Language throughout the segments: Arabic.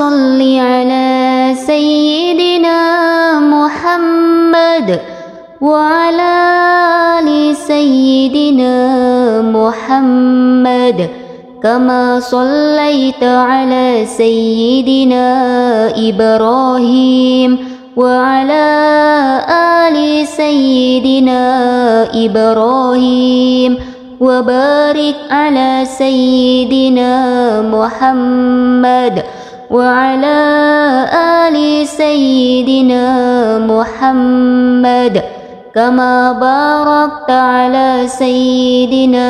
صل على سيدنا محمد وعلى آل سيدنا محمد كما صليت على سيدنا إبراهيم وعلى آل سيدنا إبراهيم وبارك على سيدنا محمد وعلى آل سيدنا محمد كما باركت على سيدنا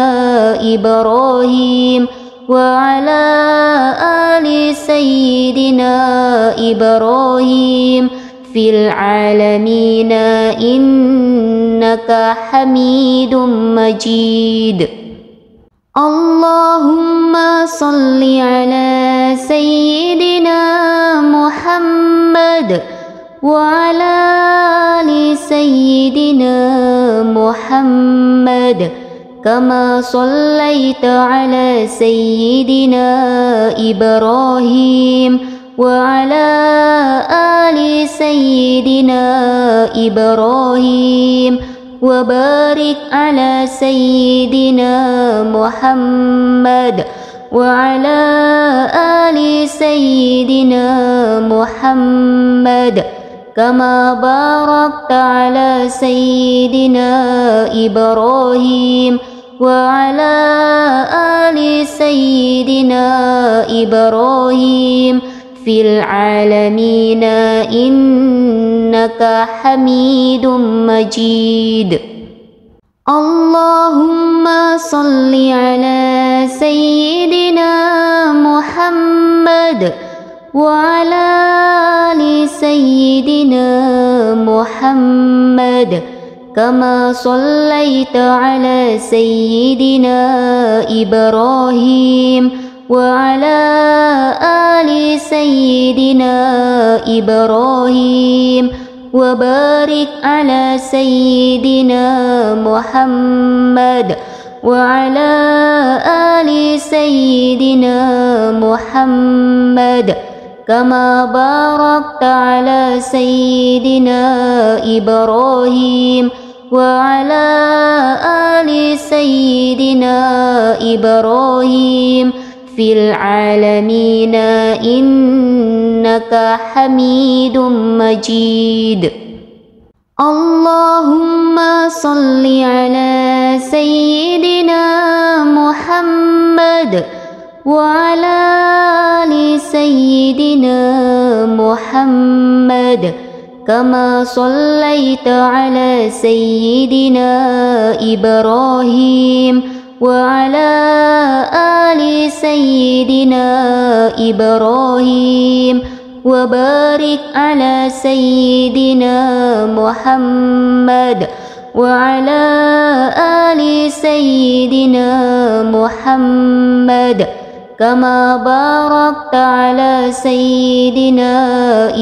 إبراهيم وعلى آل سيدنا إبراهيم في العالمين إنك حميد مجيد. اللهم صل على سيدنا محمد وعلى آل سيدنا محمد كما صليت على سيدنا إبراهيم وعلى آل سيدنا إبراهيم وبارك على سيدنا محمد وعلى آل سيدنا محمد كما باركت على سيدنا إبراهيم وعلى آل سيدنا إبراهيم في العالمين إنك حميد مجيد. اللهم صل على سيدنا محمد وعلى آل سيدنا محمد. كما صليت على سيدنا إبراهيم وعلى آل سيدنا إبراهيم وبارك على سيدنا محمد وعلى آل سيدنا محمد كما باركت على سيدنا إبراهيم وعلى آل سيدنا إبراهيم في العالمين إنك حميد مجيد. اللهم صل على سيدنا محمد وعلى آل سيدنا محمد. كما صليت على سيدنا إبراهيم وعلى آل سيدنا إبراهيم وبارك على سيدنا محمد وعلى آل سيدنا محمد كما باركت على سيدنا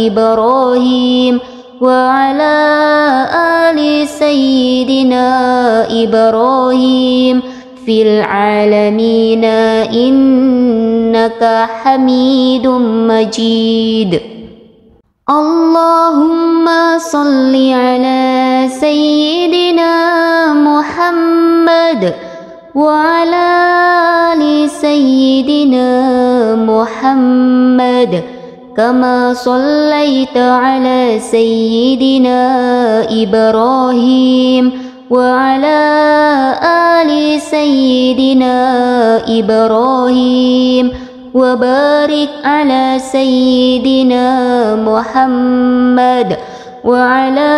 إبراهيم وعلى آل سيدنا إبراهيم في العالمين إنك حميد مجيد. اللهم صل على سيدنا محمد وعلى آل سيدنا محمد كما صليت على سيدنا إبراهيم وعلى آل سيدنا إبراهيم وبارك على سيدنا محمد وعلى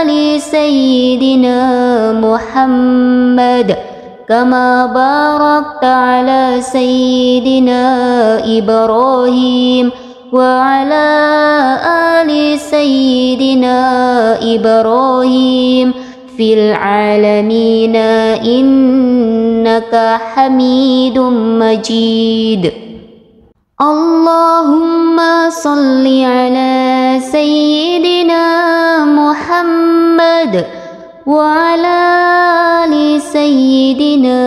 آل سيدنا محمد كما باركت على سيدنا إبراهيم وعلى آل سيدنا إبراهيم في العالمين إنك حميد مجيد. اللهم صل على سيدنا محمد وعلى آل سيدنا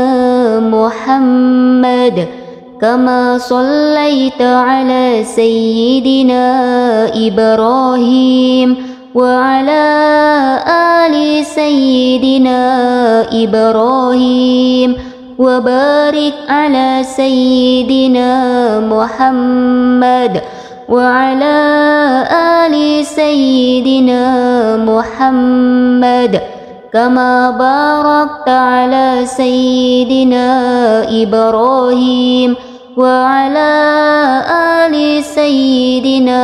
محمد كما صليت على سيدنا إبراهيم وعلى آل سيدنا إبراهيم وبارك على سيدنا محمد وعلى آل سيدنا محمد كما باركت على سيدنا إبراهيم وعلى آل سيدنا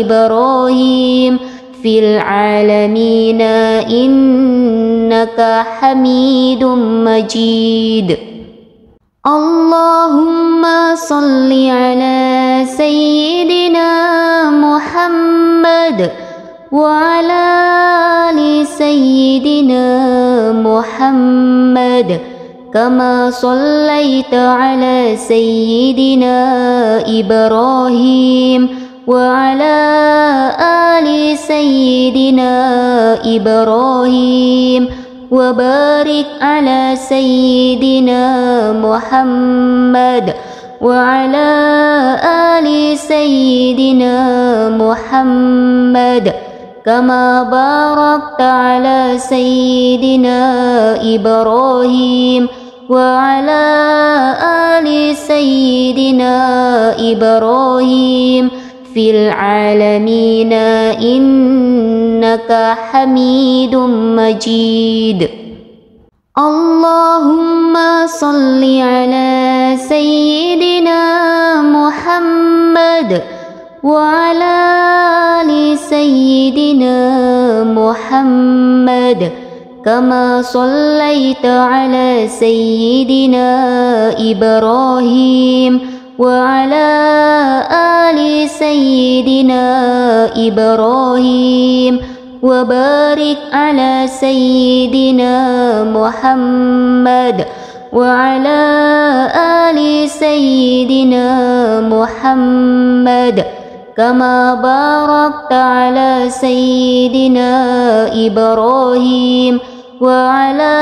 إبراهيم في العالمين إنك حميد مجيد. اللهم صل على سيدنا محمد وعلى آل سيدنا محمد. كما صليت على سيدنا إبراهيم وعلى آل سيدنا إبراهيم وبارك على سيدنا محمد وعلى آل سيدنا محمد كما باركت على سيدنا إبراهيم وعلى آل سيدنا إبراهيم في العالمين إنك حميد مجيد. اللهم صل على سيدنا محمد وعلى آل سيدنا محمد كما صليت على سيدنا إبراهيم وعلى آل سيدنا إبراهيم وبارك على سيدنا محمد وعلى آل سيدنا محمد كما باركت على سيدنا إبراهيم وعلى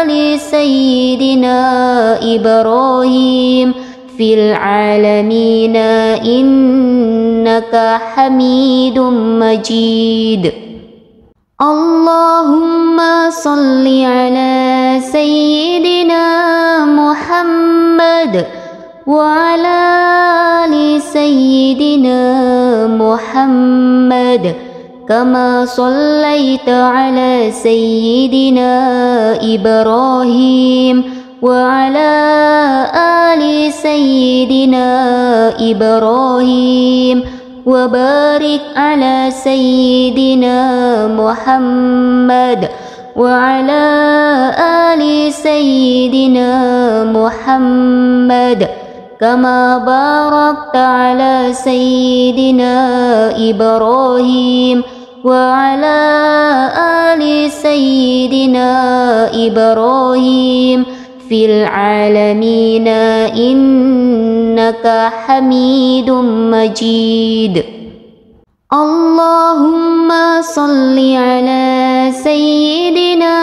آل سيدنا إبراهيم في العالمين إنك حميد مجيد. اللهم صل على سيدنا محمد وعلى آل سيدنا محمد كما صليت على سيدنا إبراهيم وعلى آل سيدنا إبراهيم وبارك على سيدنا محمد وعلى آل سيدنا محمد كما باركت على سيدنا إبراهيم وعلى آل سيدنا إبراهيم في العالمين إنك حميد مجيد. اللهم صل على سيدنا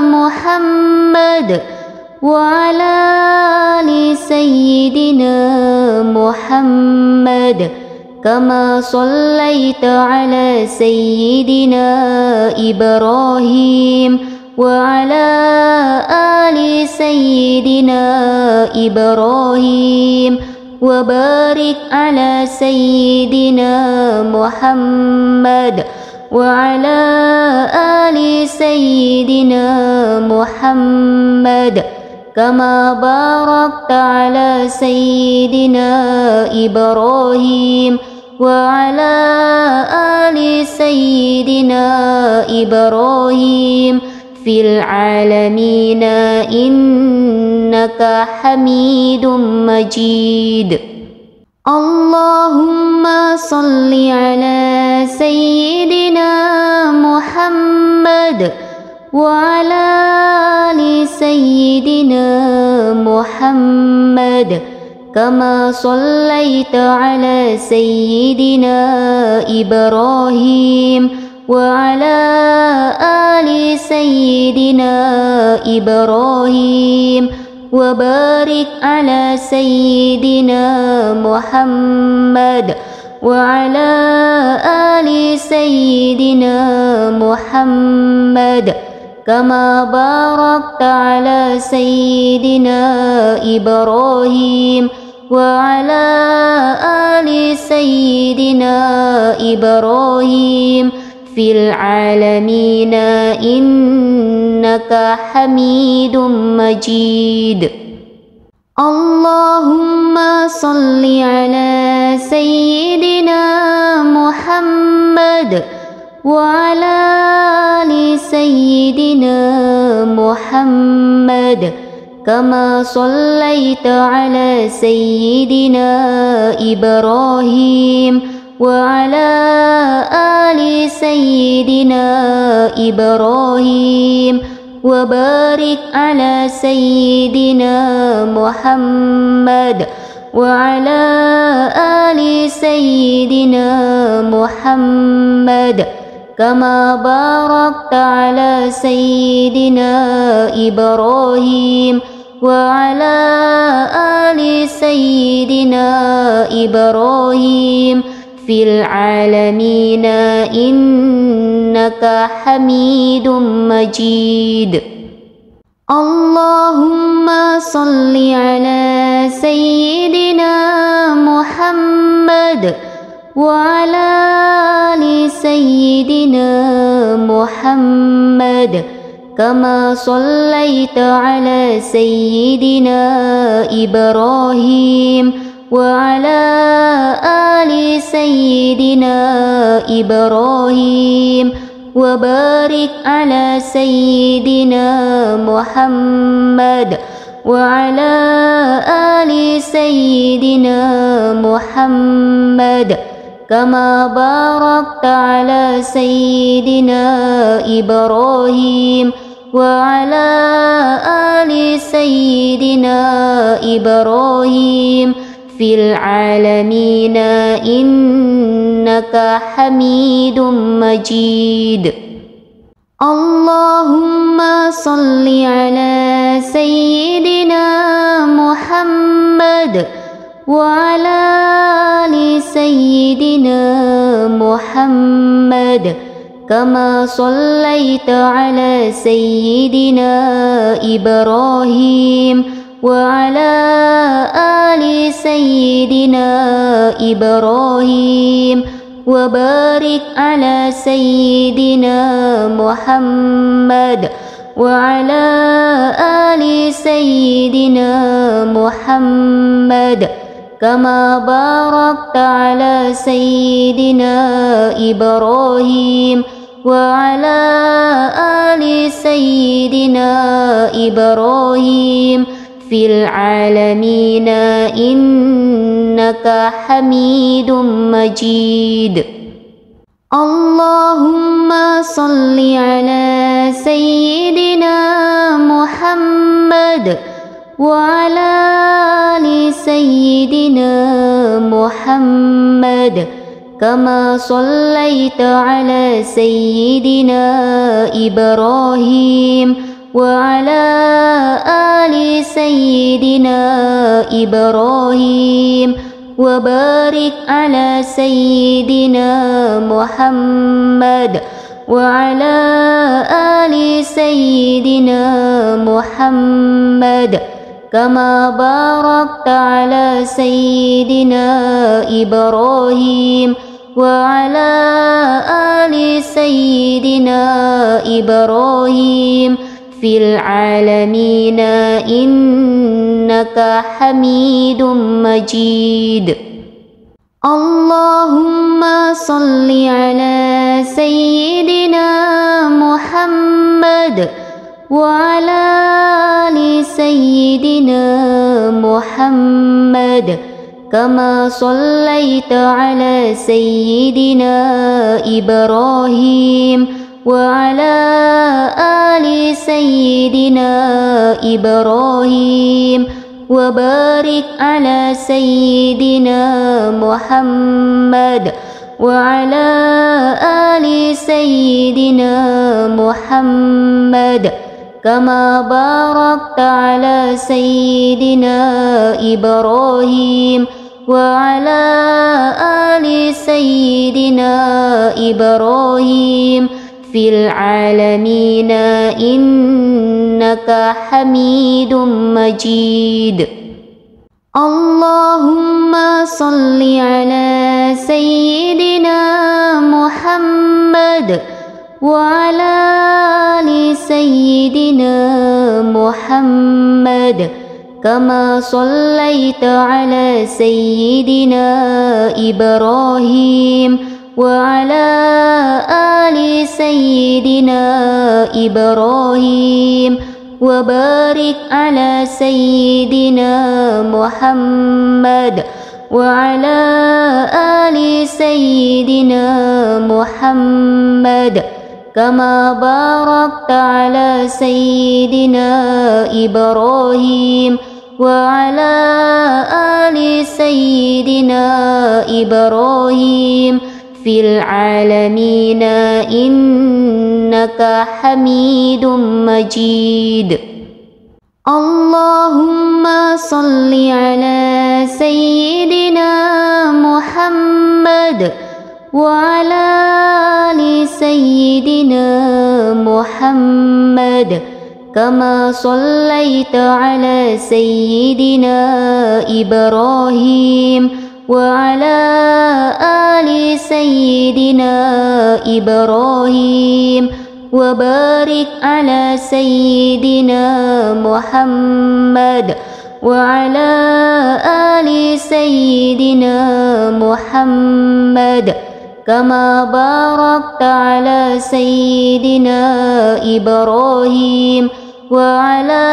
محمد وعلى آل سيدنا محمد كما صليت على سيدنا إبراهيم وعلى آل سيدنا إبراهيم وبارك على سيدنا محمد وعلى آل سيدنا محمد كما باركت على سيدنا إبراهيم وعلى آل سيدنا إبراهيم في العالمين إنك حميد مجيد. اللهم صل على سيدنا محمد وعلى آل سيدنا محمد كما صليت على سيدنا إبراهيم وعلى آل سيدنا إبراهيم وبارك على سيدنا محمد وعلى آل سيدنا محمد كما باركت على سيدنا إبراهيم وعلى آل سيدنا إبراهيم في العالمين إنك حميد مجيد. اللهم صل على سيدنا محمد وعلى آل سيدنا محمد كما صليت على سيدنا إبراهيم وعلى آل سيدنا إبراهيم وبارك على سيدنا محمد وعلى آل سيدنا محمد كما باركت على سيدنا إبراهيم وعلى آل سيدنا إبراهيم في العالمين إنك حميد مجيد. اللهم صل على سيدنا محمد وعلى آل سيدنا محمد. كما صليت على سيدنا إبراهيم وعلى آل سيدنا إبراهيم وبارك على سيدنا محمد وعلى آل سيدنا محمد كما باركت على سيدنا إبراهيم وعلى آل سيدنا إبراهيم في العالمين إنك حميد مجيد. اللهم صل على سيدنا محمد وعلى آل سيدنا محمد. كما صليت على سيدنا إبراهيم وعلى آل سيدنا إبراهيم وبارك على سيدنا محمد وعلى آل سيدنا محمد كما باركت على سيدنا إبراهيم وعلى آل سيدنا إبراهيم في العالمين إنك حميد مجيد. اللهم صل على سيدنا محمد وعلى آل سيدنا محمد. كما صليت على سيدنا إبراهيم وعلى آل سيدنا إبراهيم وبارك على سيدنا محمد وعلى آل سيدنا محمد كما باركت على سيدنا إبراهيم وعلى آل سيدنا إبراهيم في العالمين إنك حميد مجيد. اللهم صل على سيدنا محمد وعلى آل سيدنا محمد كما صليت على سيدنا إبراهيم وعلى آل سيدنا إبراهيم وبارك على سيدنا محمد وعلى آل سيدنا محمد كما باركت على سيدنا إبراهيم وعلى آل سيدنا إبراهيم في العالمين إنك حميد مجيد. اللهم صل على سيدنا محمد وعلى آل سيدنا محمد كما صليت على سيدنا إبراهيم وعلى آل سيدنا إبراهيم وبارك على سيدنا محمد وعلى آل سيدنا محمد كما باركت على سيدنا إبراهيم وعلى آل سيدنا إبراهيم في العالمين إنك حميد مجيد. اللهم صل على سيدنا محمد وعلى آل سيدنا محمد. كما صليت على سيدنا إبراهيم وعلى آل سيدنا إبراهيم وبارك على سيدنا محمد وعلى آل سيدنا محمد كما باركت على سيدنا إبراهيم وعلى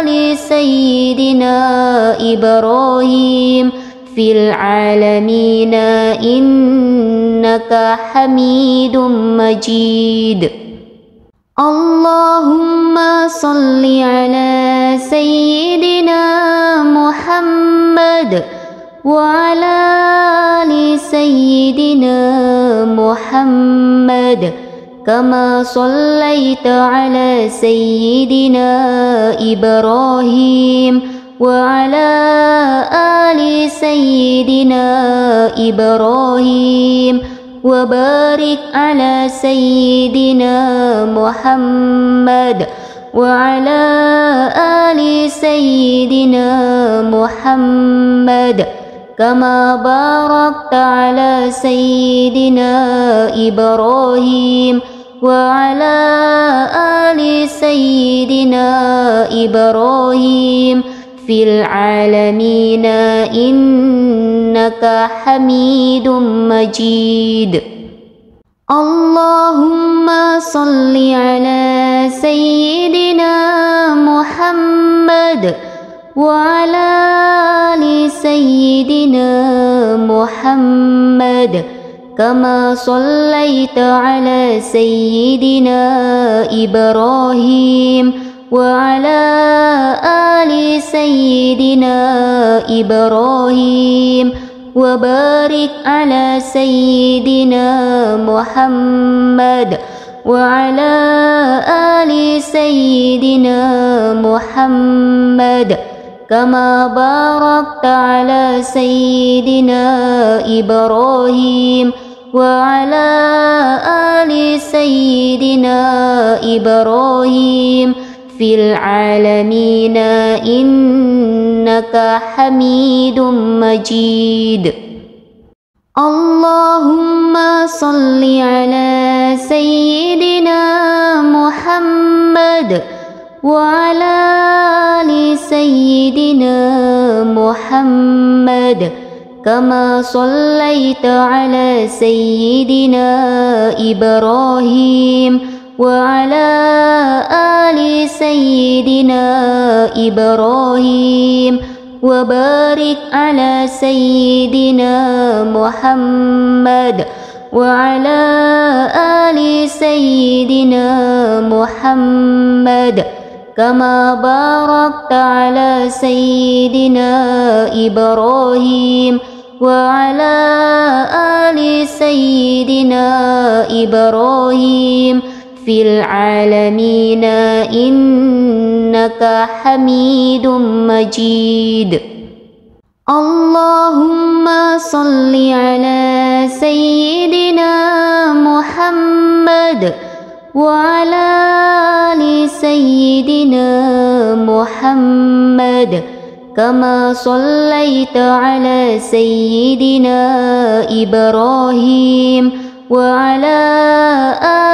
آل سيدنا إبراهيم في العالمين إنك حميد مجيد. اللهم صل على سيدنا محمد وعلى آل سيدنا محمد كما صليت على سيدنا إبراهيم وعلى آل سيدنا إبراهيم وبارك على سيدنا محمد وعلى آل سيدنا محمد كما باركت على سيدنا إبراهيم وعلى آل سيدنا إبراهيم في العالمين إنك حميد مجيد. اللهم صل على سيدنا محمد وعلى آل سيدنا محمد. كما صليت على سيدنا إبراهيم وعلى آل سيدنا إبراهيم وبارك على سيدنا محمد وعلى آل سيدنا محمد كما باركت على سيدنا إبراهيم وعلى آل سيدنا إبراهيم في العالمين إنك حميد مجيد. اللهم صل على سيدنا محمد وعلى آل سيدنا محمد كما صليت على سيدنا إبراهيم وعلى آل سيدنا إبراهيم وبارك على سيدنا محمد وعلى آل سيدنا محمد كما باركت على سيدنا إبراهيم وعلى آل سيدنا إبراهيم في العالمين إنك حميد مجيد. اللهم صل على سيدنا محمد وعلى آل سيدنا محمد كما صليت على سيدنا إبراهيم وعلى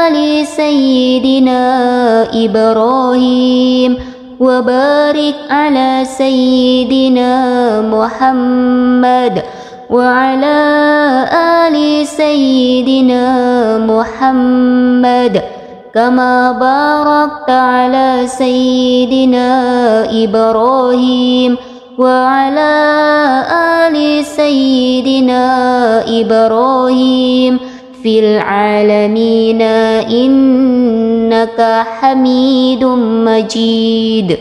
آل سيدنا إبراهيم وبارك على سيدنا محمد وعلى آل سيدنا محمد كما باركت على سيدنا إبراهيم وعلى آل سيدنا إبراهيم في العالمين إنك حميد مجيد.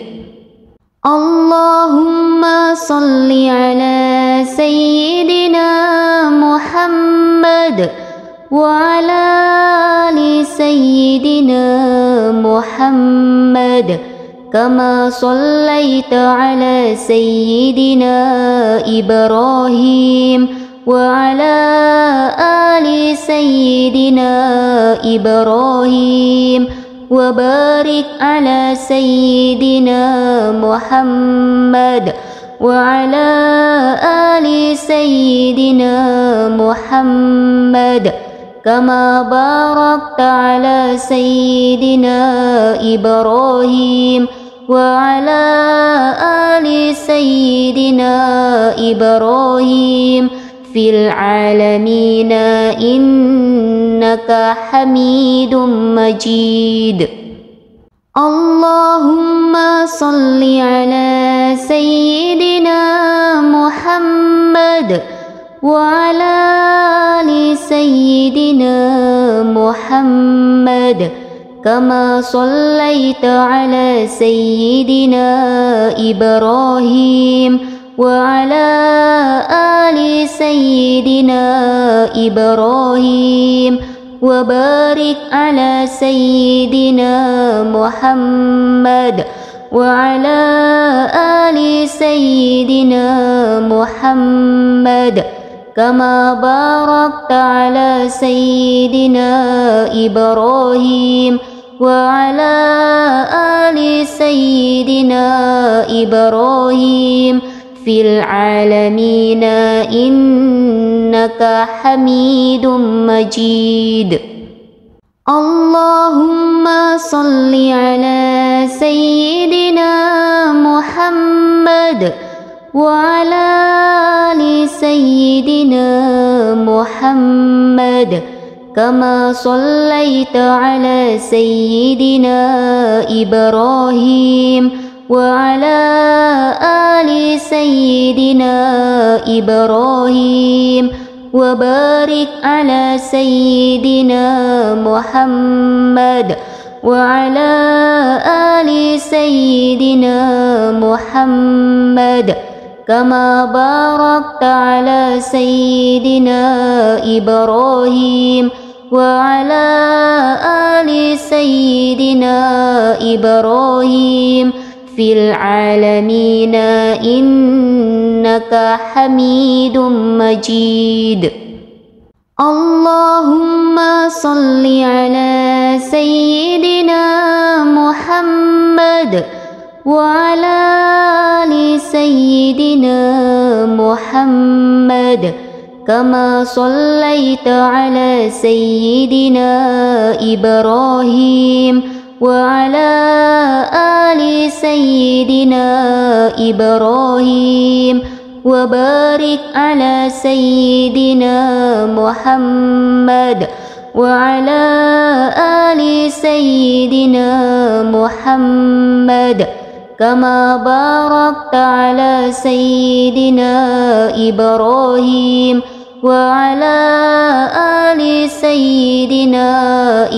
اللهم صل على سيدنا محمد وعلى آل سيدنا محمد. كما صليت على سيدنا إبراهيم وعلى آل سيدنا إبراهيم وبارك على سيدنا محمد وعلى آل سيدنا محمد كما باركت على سيدنا إبراهيم وعلى آل سيدنا إبراهيم في العالمين إنك حميد مجيد. اللهم صل على سيدنا محمد وعلى آل سيدنا محمد. كما صليت على سيدنا إبراهيم وعلى آل سيدنا إبراهيم وبارك على سيدنا محمد وعلى آل سيدنا محمد كما باركت على سيدنا إبراهيم وعلى آل سيدنا إبراهيم في العالمين إنك حميد مجيد. اللهم صل على سيدنا محمد وعلى آل سيدنا محمد. كما صليت على سيدنا إبراهيم وعلى آل سيدنا إبراهيم وبارك على سيدنا محمد وعلى آل سيدنا محمد كما باركت على سيدنا إبراهيم وعلى آل سيدنا إبراهيم في العالمين إنك حميد مجيد. اللهم صل على سيدنا محمد وعلى آل سيدنا محمد كما صليت على سيدنا إبراهيم وعلى آل سيدنا إبراهيم وبارك على سيدنا محمد وعلى آل سيدنا محمد كما باركت على سيدنا إبراهيم وعلى آل سيدنا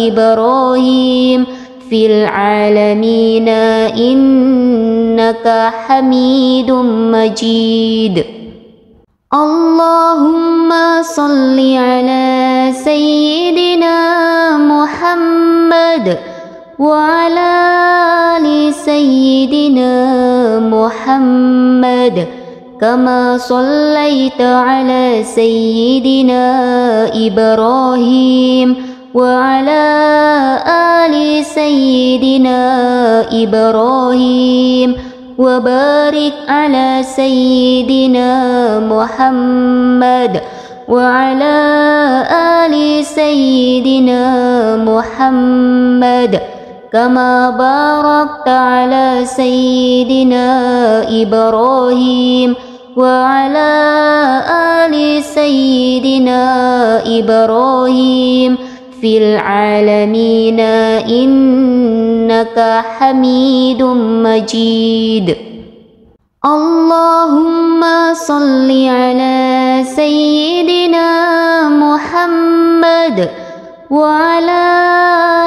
إبراهيم في العالمين إنك حميد مجيد. اللهم صل على سيدنا محمد وعلى آل سيدنا محمد كما صليت على سيدنا إبراهيم وعلى آل سيدنا إبراهيم وبارك على سيدنا محمد وعلى آل سيدنا محمد كما باركت على سيدنا إبراهيم وعلى آل سيدنا إبراهيم في العالمين إنك حميد مجيد. اللهم صل على سيدنا محمد وعلى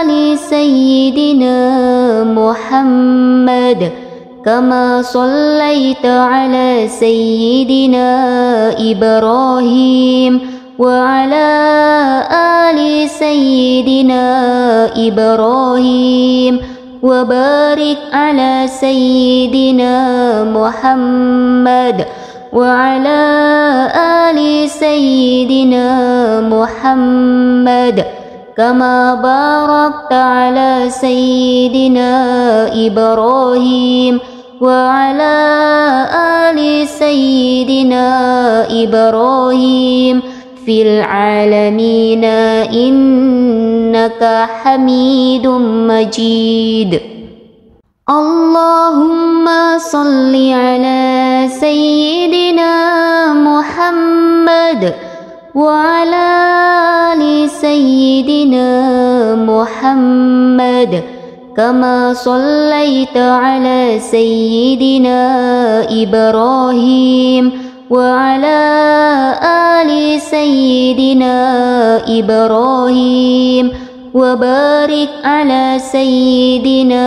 آل سيدنا محمد كما صليت على سيدنا إبراهيم وعلى آل سيدنا إبراهيم وبارك على سيدنا محمد وعلى آل سيدنا محمد كما باركت على سيدنا إبراهيم وعلى آل سيدنا إبراهيم في العالمين إنك حميد مجيد. اللهم صل على سيدنا محمد وعلى آل سيدنا محمد كما صليت على سيدنا إبراهيم وعلى آل سيدنا إبراهيم وبارك على سيدنا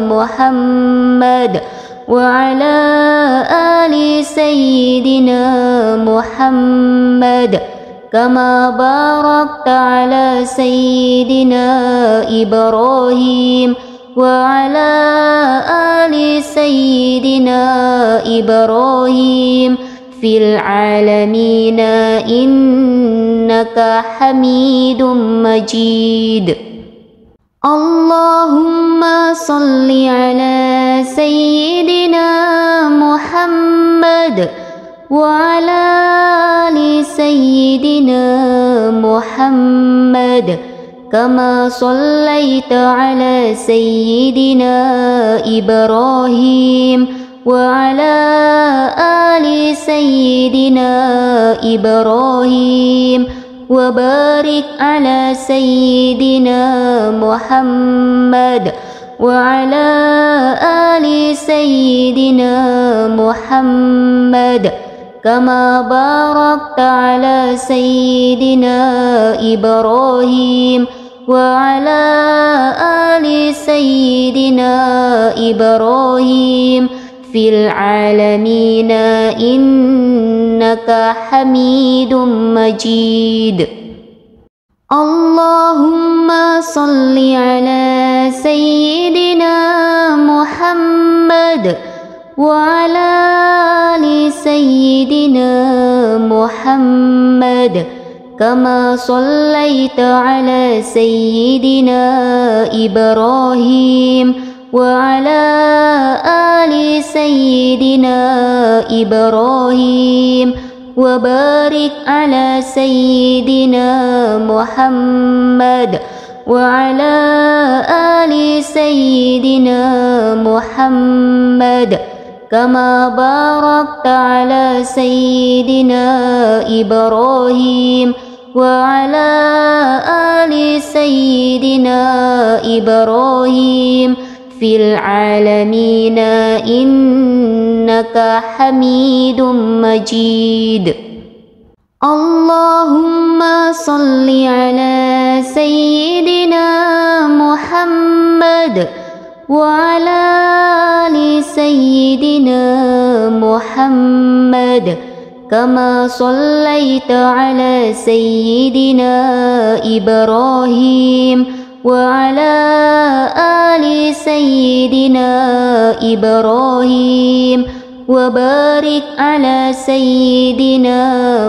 محمد وعلى آل سيدنا محمد كما باركت على سيدنا إبراهيم وعلى آل سيدنا إبراهيم في العالمين إنك حميد مجيد. اللهم صل على سيدنا محمد وعلى آل سيدنا محمد. كما صليت على سيدنا إبراهيم وعلى آل سيدنا إبراهيم وبارك على سيدنا محمد وعلى آل سيدنا محمد كما باركت على سيدنا إبراهيم وعلى آل سيدنا إبراهيم في العالمين إنك حميد مجيد. اللهم صل على سيدنا محمد وعلى آل سيدنا محمد. كما صليت على سيدنا إبراهيم وعلى آل سيدنا إبراهيم وبارك على سيدنا محمد وعلى آل سيدنا محمد كما باركت على سيدنا إبراهيم وعلى آل سيدنا إبراهيم في العالمين إنك حميد مجيد. اللهم صل على سيدنا محمد وعلى آل سيدنا محمد كما صليت على سيدنا إبراهيم وعلى آل سيدنا إبراهيم وبارك على سيدنا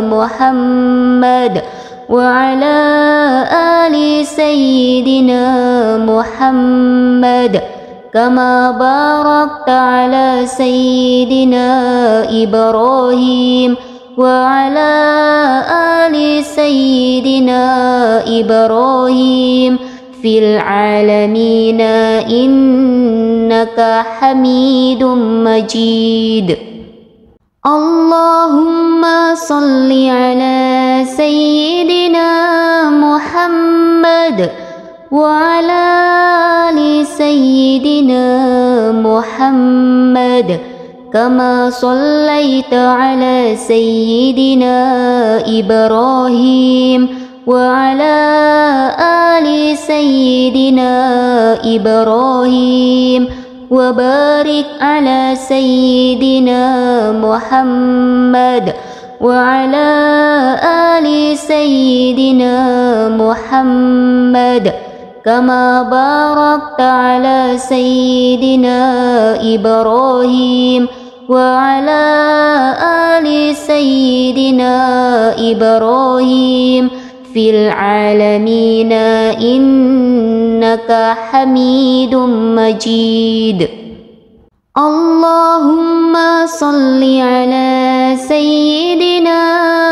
محمد وعلى آل سيدنا محمد كما باركت على سيدنا إبراهيم وعلى آل سيدنا إبراهيم في العالمين إنك حميد مجيد. اللهم صل على سيدنا محمد وعلى آل سيدنا محمد كما صليت على سيدنا إبراهيم وعلى آل سيدنا إبراهيم وبارك على سيدنا محمد وعلى آل سيدنا محمد كما باركت على سيدنا إبراهيم وعلى آل سيدنا إبراهيم في العالمين إنك حميد مجيد. اللهم صل على سيدنا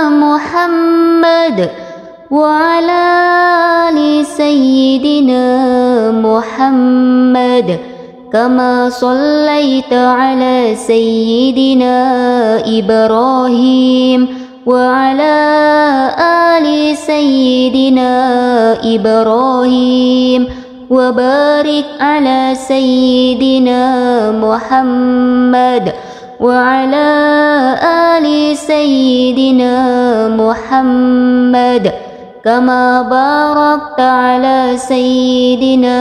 محمد وعلى آل سيدنا محمد. كما صليت على سيدنا إبراهيم وعلى آل سيدنا إبراهيم وبارك على سيدنا محمد وعلى آل سيدنا محمد كما باركت على سيدنا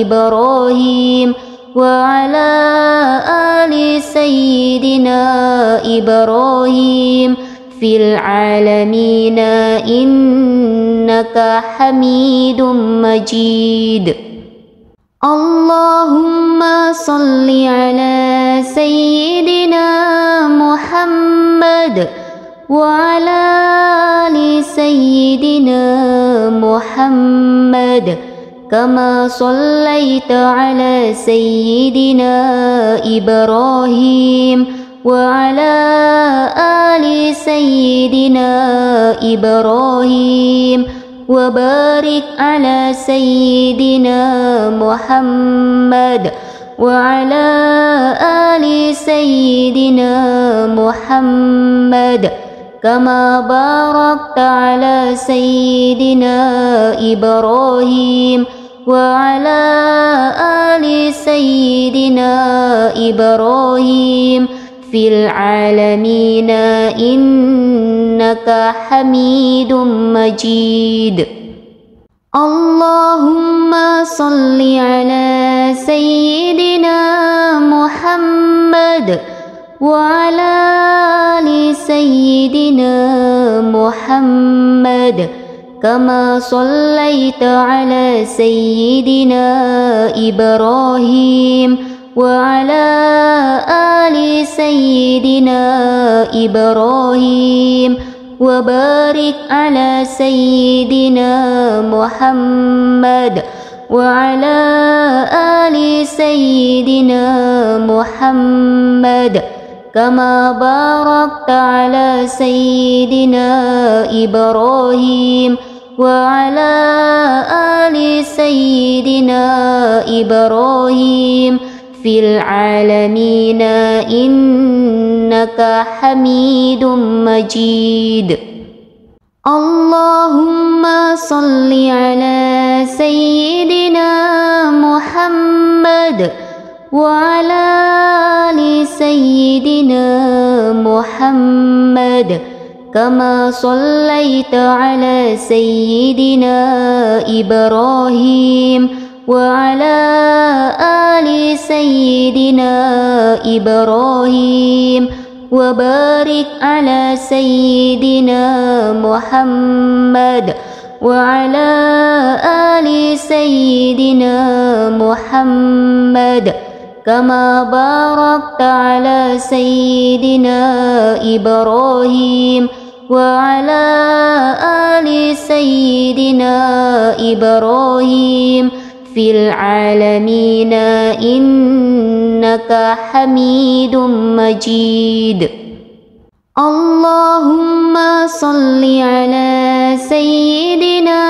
إبراهيم وعلى آل سيدنا إبراهيم في العالمين إنك حميد مجيد. اللهم صل على سيدنا محمد وعلى آل سيدنا محمد كما صليت على سيدنا إبراهيم وعلى آل سيدنا إبراهيم وبارك على سيدنا محمد وعلى آل سيدنا محمد كما باركت على سيدنا إبراهيم وعلى آل سيدنا إبراهيم في العالمين إنك حميد مجيد. اللهم صل على سيدنا محمد وعلى آل سيدنا محمد كما صليت على سيدنا إبراهيم وعلى آل سيدنا إبراهيم وبارك على سيدنا محمد وعلى آل سيدنا محمد كما باركت على سيدنا إبراهيم وعلى آل سيدنا إبراهيم العالمين إنك حميد مجيد. اللهم صل على سيدنا محمد وعلى آل سيدنا محمد كما صليت على سيدنا إبراهيم وعلى آل سيدنا إبراهيم وبارك على سيدنا محمد وعلى آل سيدنا محمد كما باركت على سيدنا إبراهيم وعلى آل سيدنا إبراهيم في العالمين إنك حميد مجيد. اللهم صل على سيدنا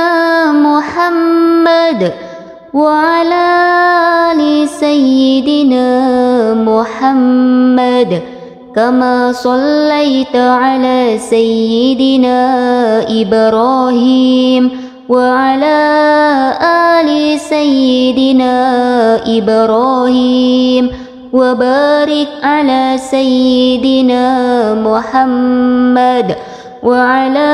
محمد وعلى آل سيدنا محمد. كما صليت على سيدنا إبراهيم وعلى آل سيدنا إبراهيم وبارك على سيدنا محمد وعلى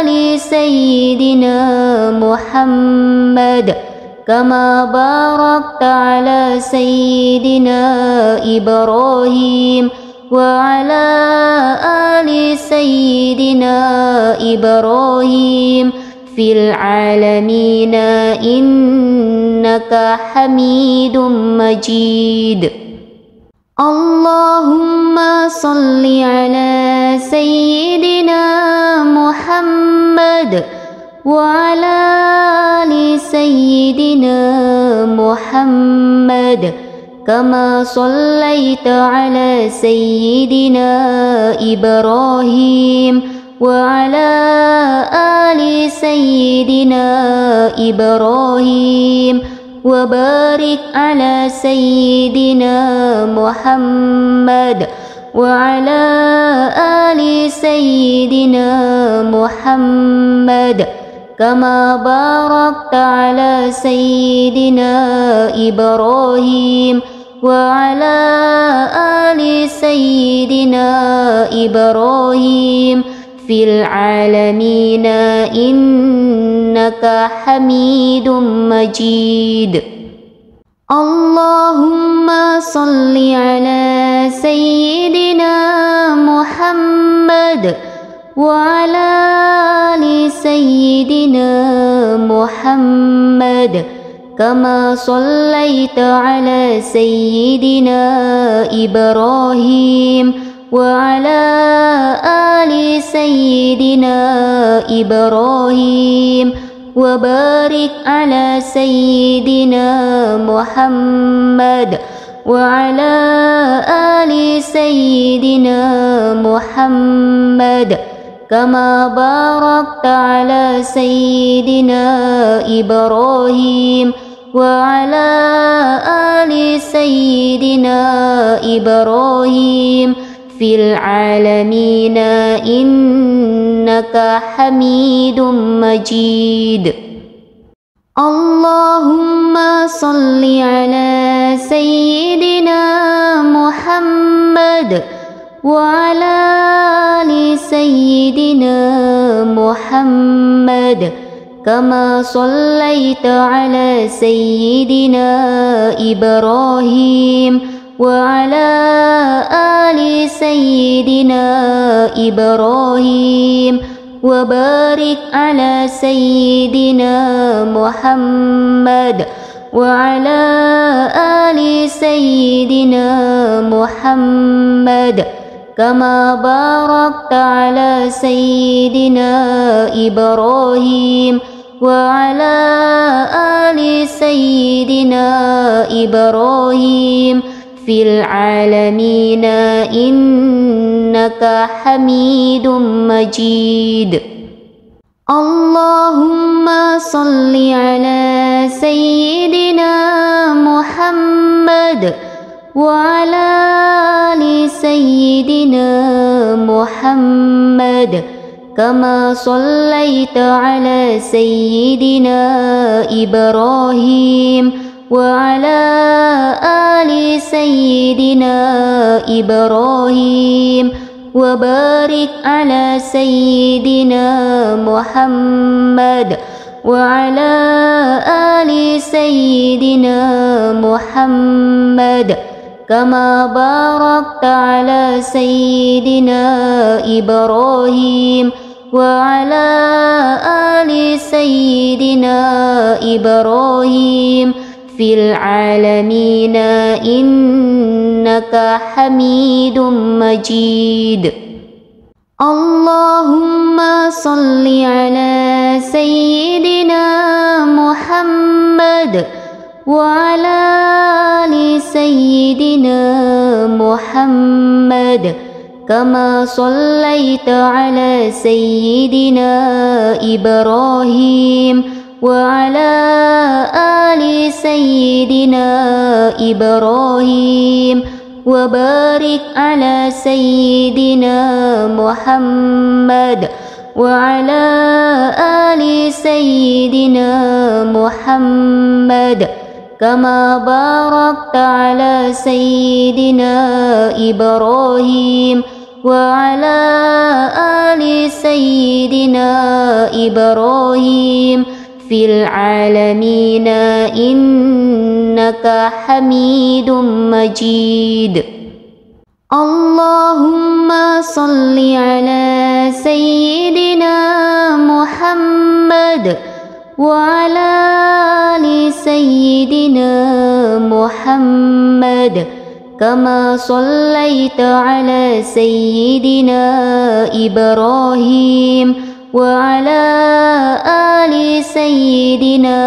آل سيدنا محمد كما باركت على سيدنا إبراهيم وعلى آل سيدنا إبراهيم في العالمين إنك حميد مجيد. اللهم صل على سيدنا محمد وعلى آل سيدنا محمد كما صليت على سيدنا إبراهيم وعلى آل سيدنا إبراهيم وبارك على سيدنا محمد وعلى آل سيدنا محمد كما باركت على سيدنا إبراهيم وعلى آل سيدنا إبراهيم في العالمين إنك حميد مجيد. اللهم صل على سيدنا محمد وعلى آل سيدنا محمد كما صليت على سيدنا إبراهيم وعلى آل سيدنا إبراهيم وبارك على سيدنا محمد وعلى آل سيدنا محمد كما باركت على سيدنا إبراهيم وعلى آل سيدنا إبراهيم في العالمين إنك حميد مجيد. اللهم صل على سيدنا محمد وعلى آل سيدنا محمد. كما صليت على سيدنا إبراهيم وعلى آل سيدنا إبراهيم وبارك على سيدنا محمد وعلى آل سيدنا محمد كما باركت على سيدنا إبراهيم وعلى آل سيدنا إبراهيم في العالمين إنك حميد مجيد. اللهم صل على سيدنا محمد وعلى آل سيدنا محمد كما صليت على سيدنا إبراهيم وعلى آل سيدنا إبراهيم وبارك على سيدنا محمد وعلى آل سيدنا محمد كما باركت على سيدنا إبراهيم وعلى آل سيدنا إبراهيم في العالمين إنك حميد مجيد. اللهم صل على سيدنا محمد وعلى آل سيدنا محمد كما صليت على سيدنا إبراهيم وعلى آل سيدنا إبراهيم وبارك على سيدنا محمد وعلى آل سيدنا محمد كما باركت على سيدنا إبراهيم وعلى آل سيدنا إبراهيم في العالمين إنك حميد مجيد. اللهم صل على سيدنا محمد وعلى آل سيدنا محمد. كما صليت على سيدنا إبراهيم وعلى آل سيدنا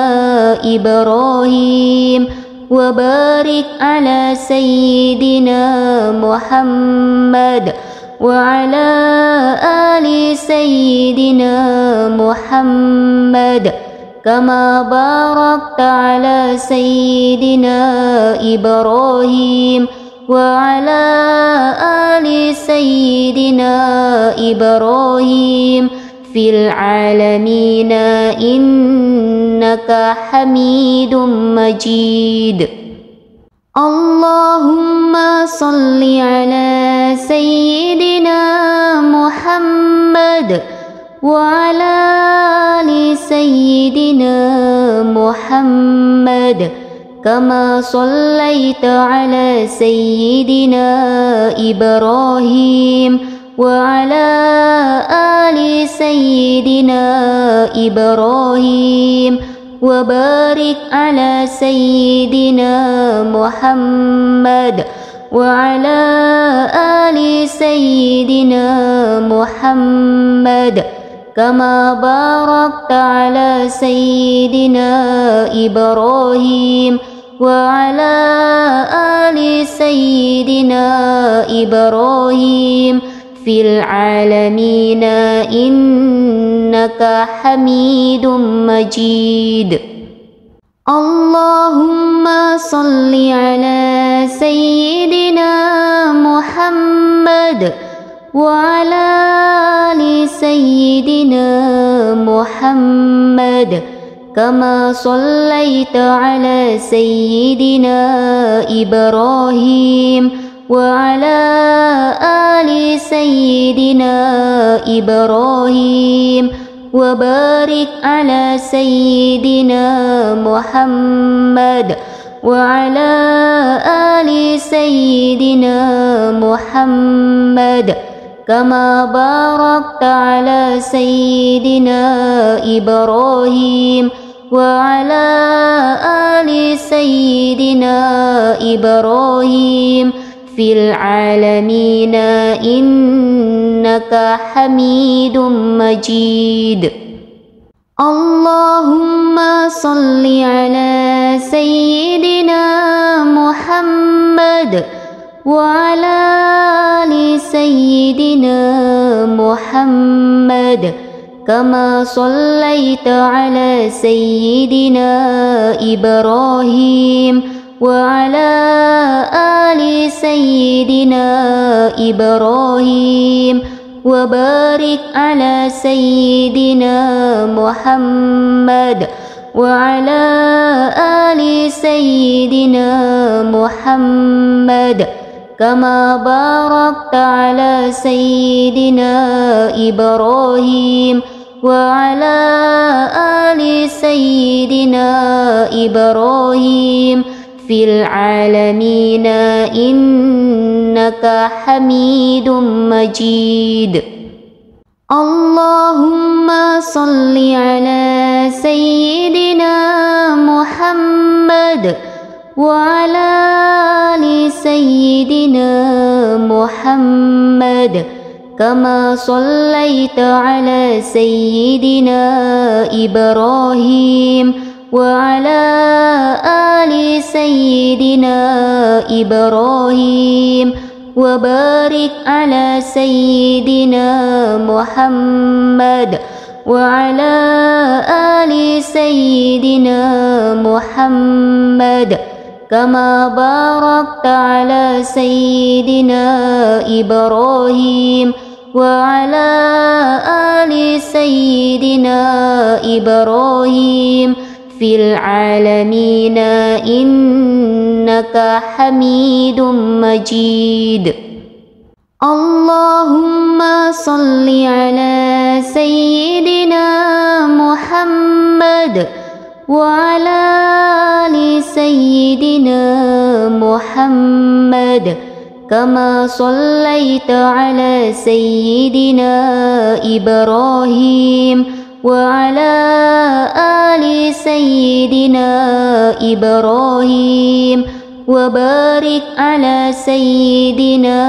إبراهيم وبارك على سيدنا محمد وعلى آل سيدنا محمد كما باركت على سيدنا إبراهيم وعلى آل سيدنا إبراهيم في العالمين إنك حميد مجيد. اللهم صل على سيدنا محمد وعلى آل سيدنا محمد كما صليت على سيدنا إبراهيم وعلى آل سيدنا إبراهيم وبارك على سيدنا محمد وعلى آل سيدنا محمد كما باركت على سيدنا إبراهيم وعلى آل سيدنا إبراهيم في العالمين إنك حميد مجيد. اللهم صل على سيدنا محمد وعلى آل سيدنا محمد كما صليت على سيدنا إبراهيم وعلى آل سيدنا إبراهيم وبارك على سيدنا محمد وعلى آل سيدنا محمد كما باركت على سيدنا إبراهيم وعلى آل سيدنا إبراهيم في العالمين إنك حميد مجيد. اللهم صل على سيدنا محمد وعلى آل سيدنا محمد. كما صليت على سيدنا إبراهيم وعلى آل سيدنا إبراهيم وبارك على سيدنا محمد وعلى آل سيدنا محمد كما باركت على سيدنا إبراهيم وعلى آل سيدنا إبراهيم في العالمين إنك حميد مجيد. اللهم صل على سيدنا محمد وعلى آل سيدنا محمد. كما صليت على سيدنا إبراهيم وعلى آل سيدنا إبراهيم وبارك على سيدنا محمد وعلى آل سيدنا محمد كما باركت على سيدنا إبراهيم وعلى آل سيدنا إبراهيم في العالمين إنك حميد مجيد. اللهم صل على سيدنا محمد وعلى آل سيدنا محمد كما صليت على سيدنا إبراهيم وعلى آل سيدنا إبراهيم وبارك على سيدنا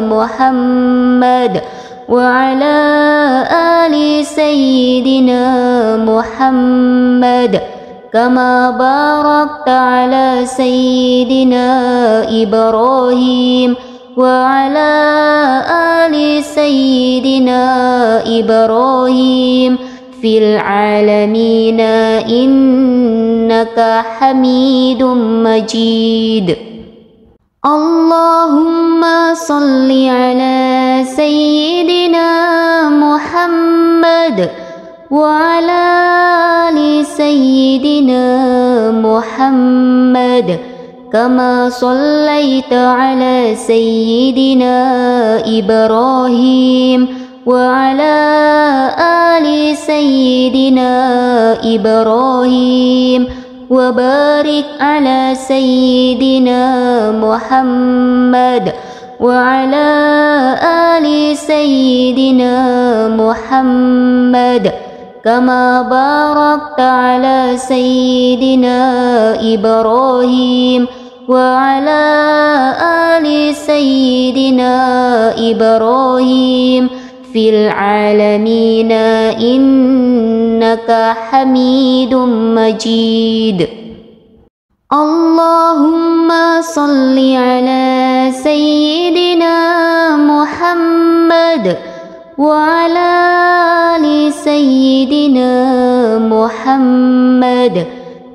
محمد وعلى آل سيدنا محمد كما باركت على سيدنا إبراهيم وعلى آل سيدنا إبراهيم في العالمين إنك حميد مجيد. اللهم صل على سيدنا محمد وعلى آل سيدنا محمد كما صليت على سيدنا إبراهيم وعلى آل سيدنا إبراهيم وبارك على سيدنا محمد وعلى آل سيدنا محمد كما باركت على سيدنا إبراهيم وعلى آل سيدنا إبراهيم في العالمين إنك حميد مجيد. اللهم صل على سيدنا محمد وعلى آل سيدنا محمد.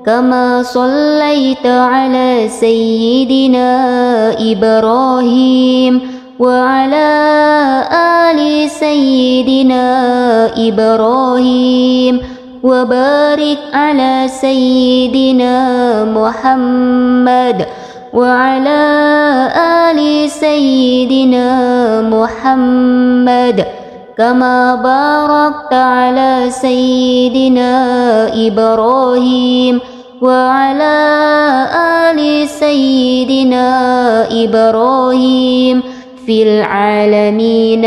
كما صليت على سيدنا إبراهيم وعلى آل سيدنا إبراهيم وبارك على سيدنا محمد وعلى آل سيدنا محمد كما باركت على سيدنا إبراهيم وعلى آل سيدنا إبراهيم في العالمين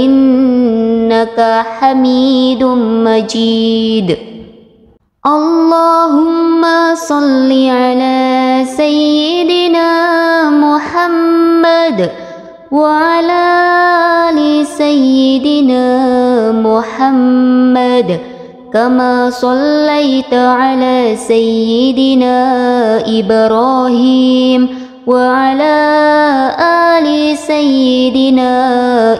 إنك حميد مجيد. اللهم صل على سيدنا محمد وعلى آل سيدنا محمد. كما صليت على سيدنا إبراهيم وعلى آل سيدنا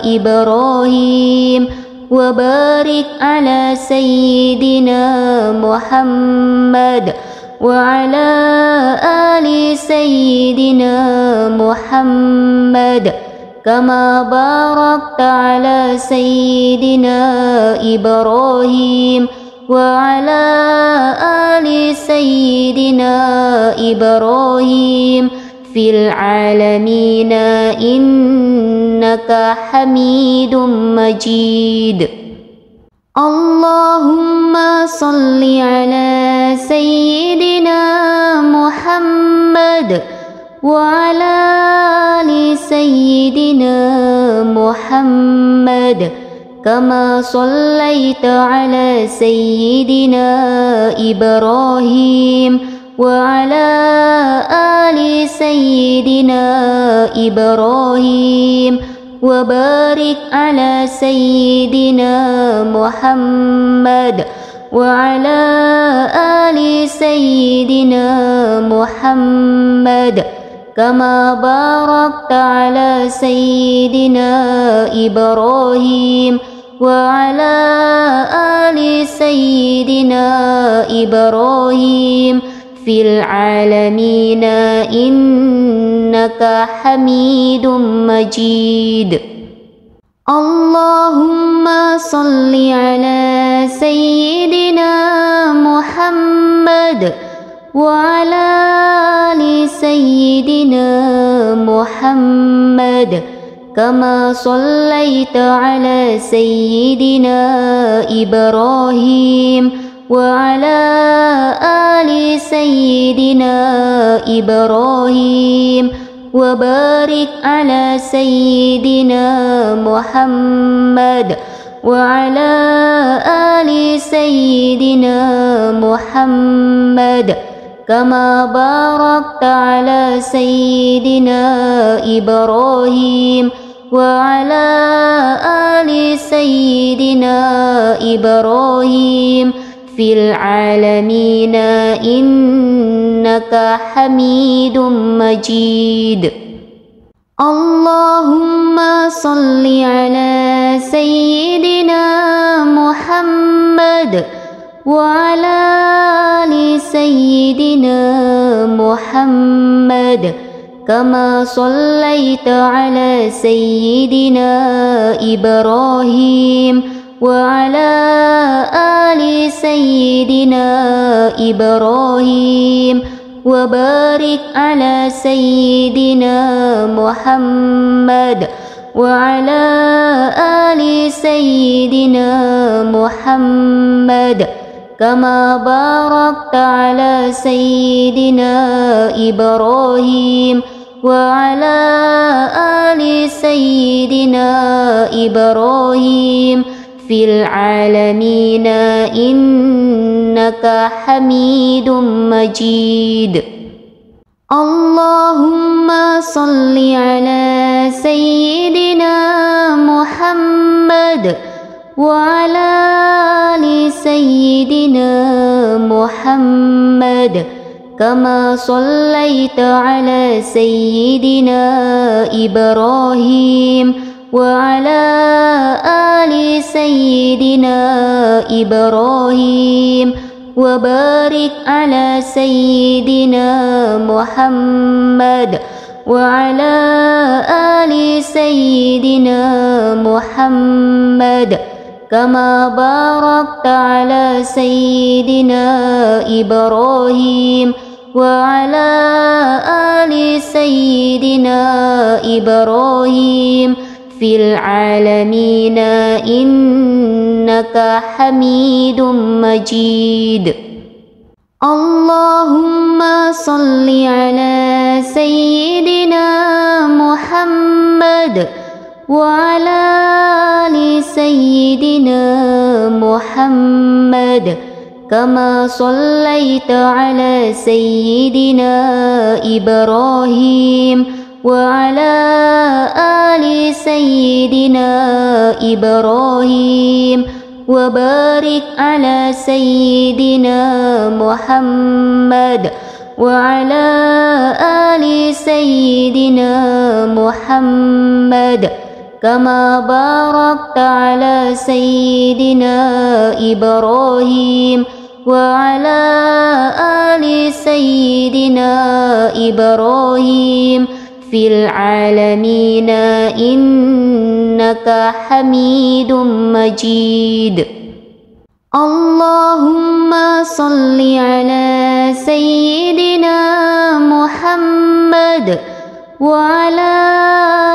إبراهيم وبارك على سيدنا محمد وعلى آل سيدنا محمد كما باركت على سيدنا إبراهيم وعلى آل سيدنا إبراهيم في العالمين إنك حميد مجيد. اللهم صل على سيدنا محمد وعلى آل سيدنا محمد كما صليت على سيدنا إبراهيم وعلى آل سيدنا إبراهيم وبارك على سيدنا محمد وعلى آل سيدنا محمد كما باركت على سيدنا إبراهيم وعلى آل سيدنا إبراهيم في العالمين إنك حميد مجيد. اللهم صل على سيدنا محمد وعلى آل سيدنا محمد. كما صليت على سيدنا إبراهيم وعلى آل سيدنا إبراهيم وبارك على سيدنا محمد وعلى آل سيدنا محمد كما باركت على سيدنا إبراهيم وعلى آل سيدنا إبراهيم في العالمين إنك حميد مجيد. اللهم صل على سيدنا محمد وعلى آل سيدنا محمد كما صليت على سيدنا إبراهيم وعلى آل سيدنا إبراهيم وبارك على سيدنا محمد وعلى آل سيدنا محمد كما باركت على سيدنا إبراهيم وعلى آل سيدنا إبراهيم في العالمين إنك حميد مجيد. اللهم صل على سيدنا محمد وعلى آل سيدنا محمد كما صليت على سيدنا إبراهيم وعلى آل سيدنا إبراهيم وبارك على سيدنا محمد وعلى آل سيدنا محمد كما باركت على سيدنا إبراهيم وعلى آل سيدنا إبراهيم في العالمين إنك حميد مجيد. اللهم صل على سيدنا محمد وعلى آل سيدنا محمد كما صليت على سيدنا إبراهيم وعلى آل سيدنا إبراهيم وبارك على سيدنا محمد وعلى آل سيدنا محمد كما باركت على سيدنا إبراهيم وعلى آل سيدنا إبراهيم في العالمين إنك حميد مجيد. اللهم صل على سيدنا محمد وعلى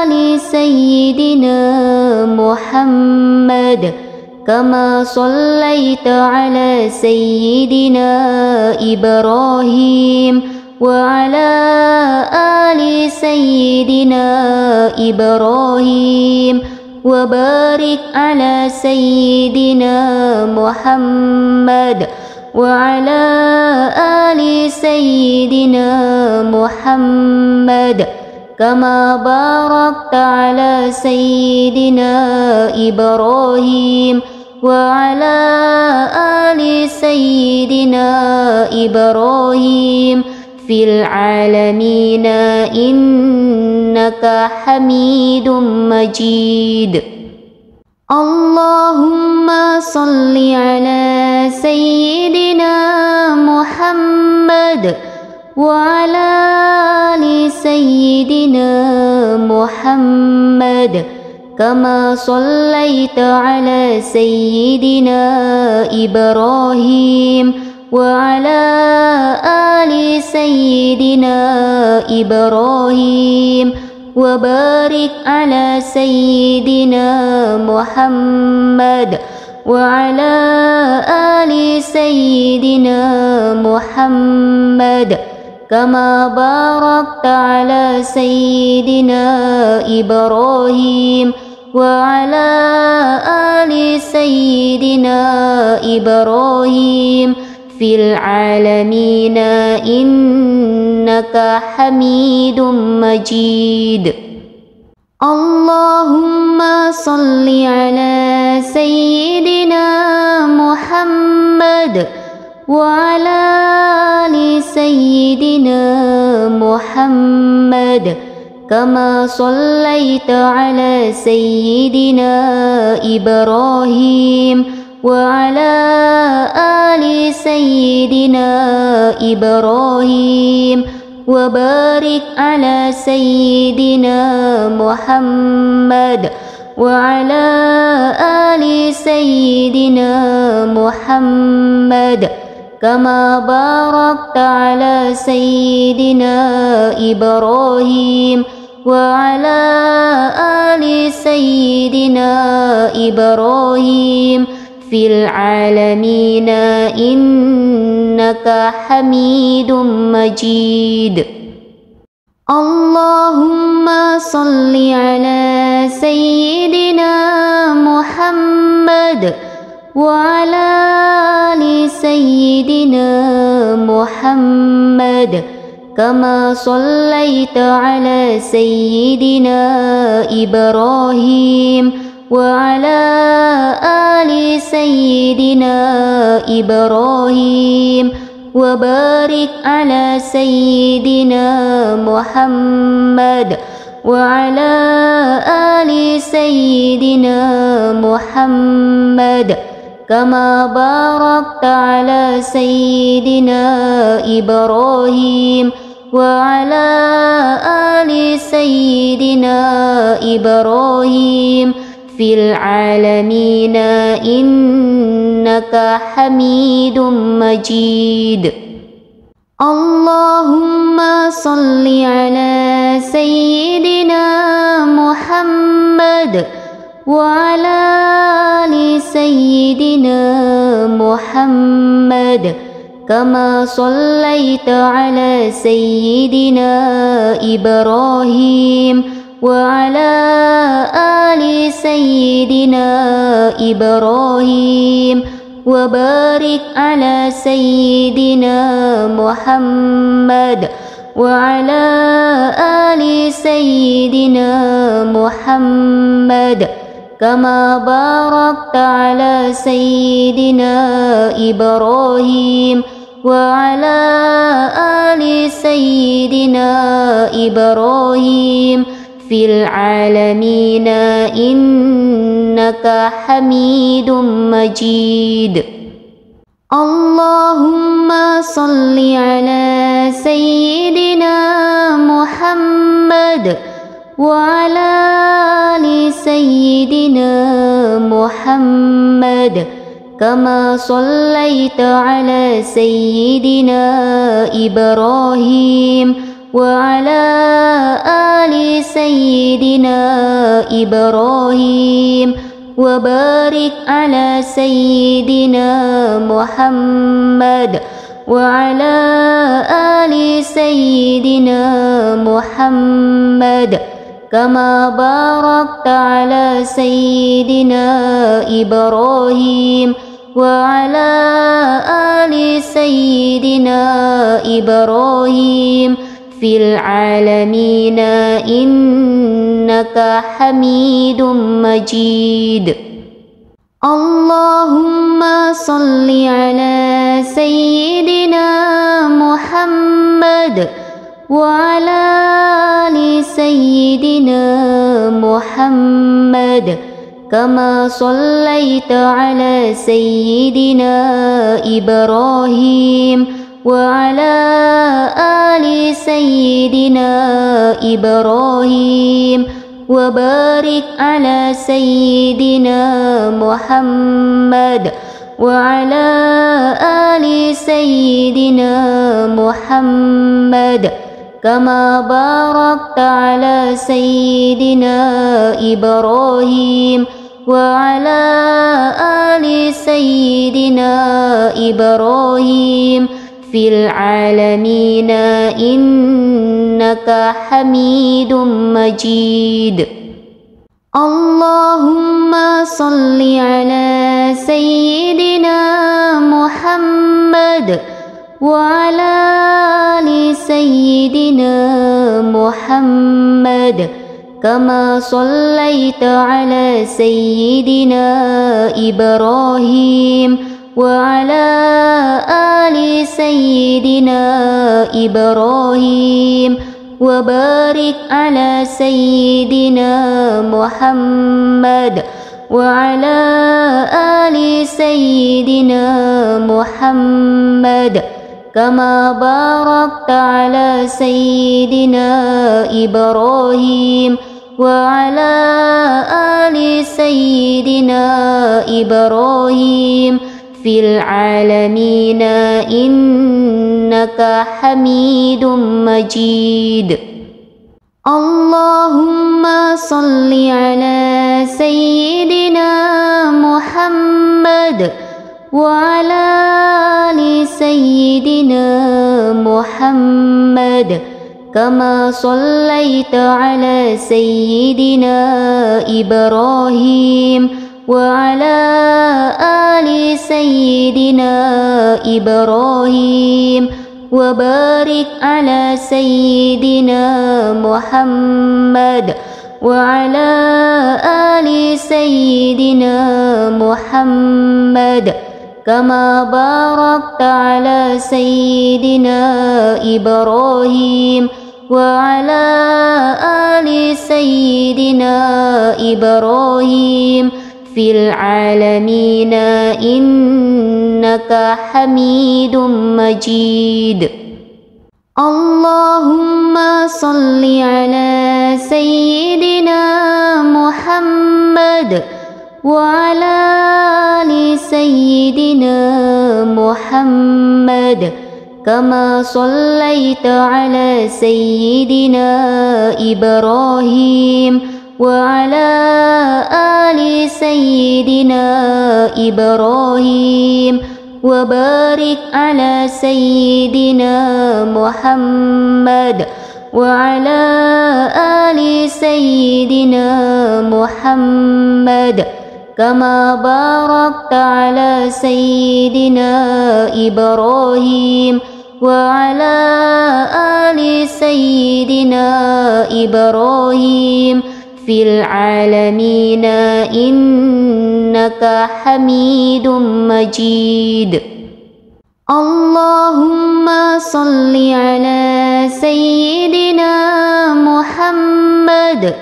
آل سيدنا محمد. كما صليت على سيدنا إبراهيم وعلى آل سيدنا إبراهيم وبارك على سيدنا محمد وعلى آل سيدنا محمد كما باركت على سيدنا إبراهيم وعلى آل سيدنا إبراهيم في العالمين إنك حميد مجيد. اللهم صل على سيدنا محمد وعلى آل سيدنا محمد. كما صليت على سيدنا إبراهيم وعلى آل سيدنا إبراهيم وبارك على سيدنا محمد وعلى آل سيدنا محمد كما باركت على سيدنا إبراهيم وعلى آل سيدنا إبراهيم في العالمين إنك حميد مجيد. اللهم صل على سيدنا محمد وعلى آل سيدنا محمد. كما صليت على سيدنا إبراهيم وعلى آل سيدنا إبراهيم وبارك على سيدنا محمد وعلى آل سيدنا محمد كما باركت على سيدنا إبراهيم وعلى آل سيدنا إبراهيم في العالمين إنك حميد مجيد. اللهم صل على سيدنا محمد وعلى آل سيدنا محمد. كما صليت على سيدنا إبراهيم وعلى آل سيدنا إبراهيم وبارك على سيدنا محمد وعلى آل سيدنا محمد كما باركت على سيدنا إبراهيم وعلى آل سيدنا إبراهيم في العالمين إنك حميد مجيد. اللهم صل على سيدنا محمد وعلى آل سيدنا محمد كما صليت على سيدنا إبراهيم وعلى آل سيدنا إبراهيم وبارك على سيدنا محمد وعلى آل سيدنا محمد كما باركت على سيدنا إبراهيم وعلى آل سيدنا إبراهيم في العالمين إنك حميد مجيد. اللهم صل على سيدنا محمد وعلى آل سيدنا محمد. كما صليت على سيدنا إبراهيم وعلى آل سيدنا إبراهيم وبارك على سيدنا محمد وعلى آل سيدنا محمد كما باركت على سيدنا إبراهيم وعلى آل سيدنا إبراهيم في العالمين إنك حميد مجيد. اللهم صل على سيدنا محمد وعلى آل سيدنا محمد. كما صليت على سيدنا إبراهيم وعلى آل سيدنا إبراهيم وبارك على سيدنا محمد وعلى آل سيدنا محمد كما باركت على سيدنا إبراهيم وعلى آل سيدنا إبراهيم في العالمين إنك حميد مجيد. اللهم صل على سيدنا محمد وعلى آل سيدنا محمد كما صليت على سيدنا إبراهيم وعلى آل سيدنا إبراهيم وبارك على سيدنا محمد وعلى آل سيدنا محمد كما باركت على سيدنا إبراهيم وعلى آل سيدنا إبراهيم في العالمين إنك حميد مجيد. اللهم صل على سيدنا محمد وعلى آل سيدنا محمد كما صليت على سيدنا إبراهيم وعلى آل سيدنا إبراهيم وبارك على سيدنا محمد وعلى آل سيدنا محمد كما باركت على سيدنا إبراهيم وعلى آل سيدنا إبراهيم في العالمين إنك حميد مجيد. اللهم صل على سيدنا محمد وعلى آل سيدنا محمد كما صليت على سيدنا إبراهيم وعلى آل سيدنا إبراهيم وبارك على سيدنا محمد وعلى آل سيدنا محمد كما باركت على سيدنا إبراهيم وعلى آل سيدنا إبراهيم في العالمين إنك حميد مجيد. اللهم صل على سيدنا محمد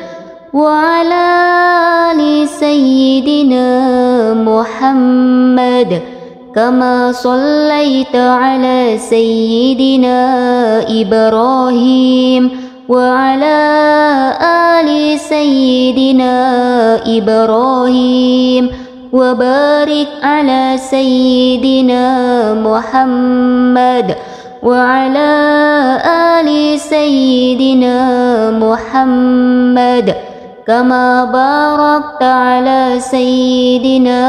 وعلى آل سيدنا محمد كما صليت على سيدنا إبراهيم وعلى آل سيدنا إبراهيم وبارك على سيدنا محمد وعلى آل سيدنا محمد كما باركت على سيدنا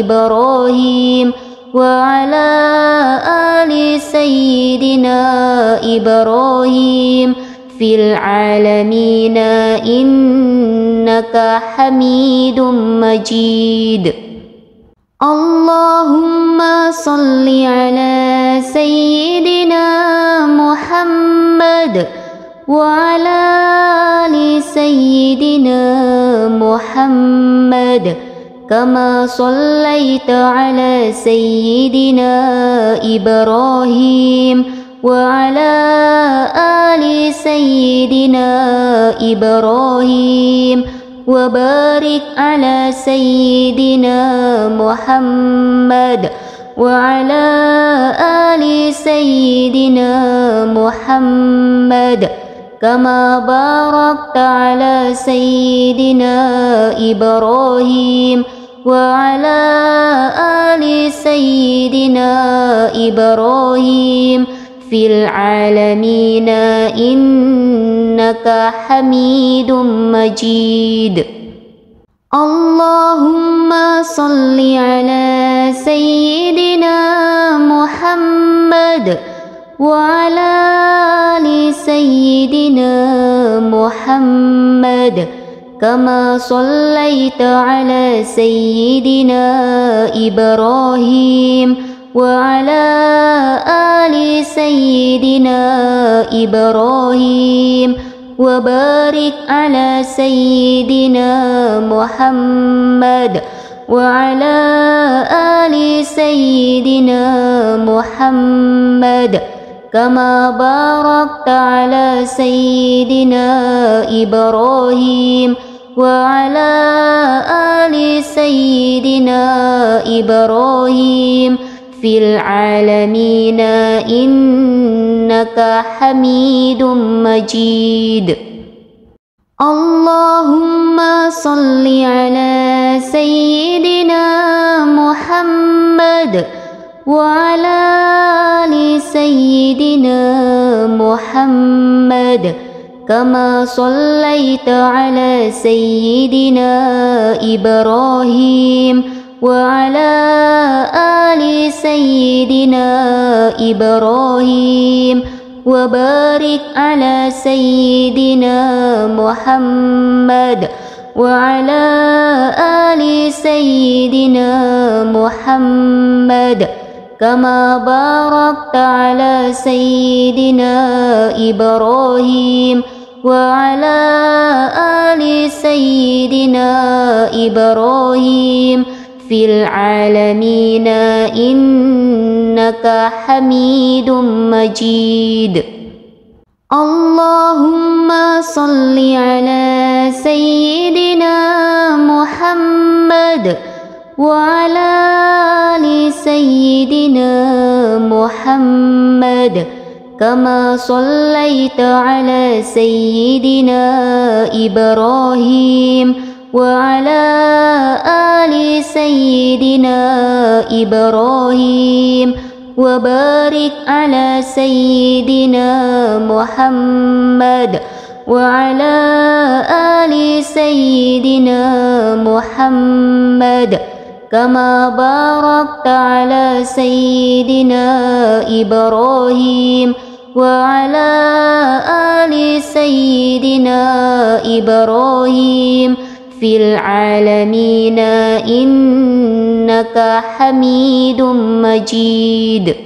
إبراهيم وعلى آل سيدنا إبراهيم في العالمين إنك حميد مجيد. اللهم صل على سيدنا محمد وعلى آل سيدنا محمد. كما صليت على سيدنا إبراهيم وعلى آل سيدنا إبراهيم وبارك على سيدنا محمد وعلى آل سيدنا محمد كما باركت على سيدنا إبراهيم وعلى آل سيدنا إبراهيم في العالمين إنك حميد مجيد. اللهم صل على سيدنا محمد وعلى آل سيدنا محمد كما صليت على سيدنا إبراهيم وعلى آل سيدنا إبراهيم وبارك على سيدنا محمد وعلى آل سيدنا محمد كما باركت على سيدنا إبراهيم وعلى آل سيدنا إبراهيم في العالمين إنك حميد مجيد. اللهم صل على سيدنا محمد وعلى آل سيدنا محمد. كما صليت على سيدنا إبراهيم وعلى آل سيدنا إبراهيم وبارك على سيدنا محمد وعلى آل سيدنا محمد كما باركت على سيدنا إبراهيم وعلى آل سيدنا إبراهيم في العالمين إنك حميد مجيد. اللهم صل على سيدنا محمد وعلى آل سيدنا محمد. كما صليت على سيدنا إبراهيم وعلى آل سيدنا إبراهيم وبارك على سيدنا محمد وعلى آل سيدنا محمد كما باركت على سيدنا إبراهيم وعلى آل سيدنا إبراهيم في العالمين إنك حميد مجيد.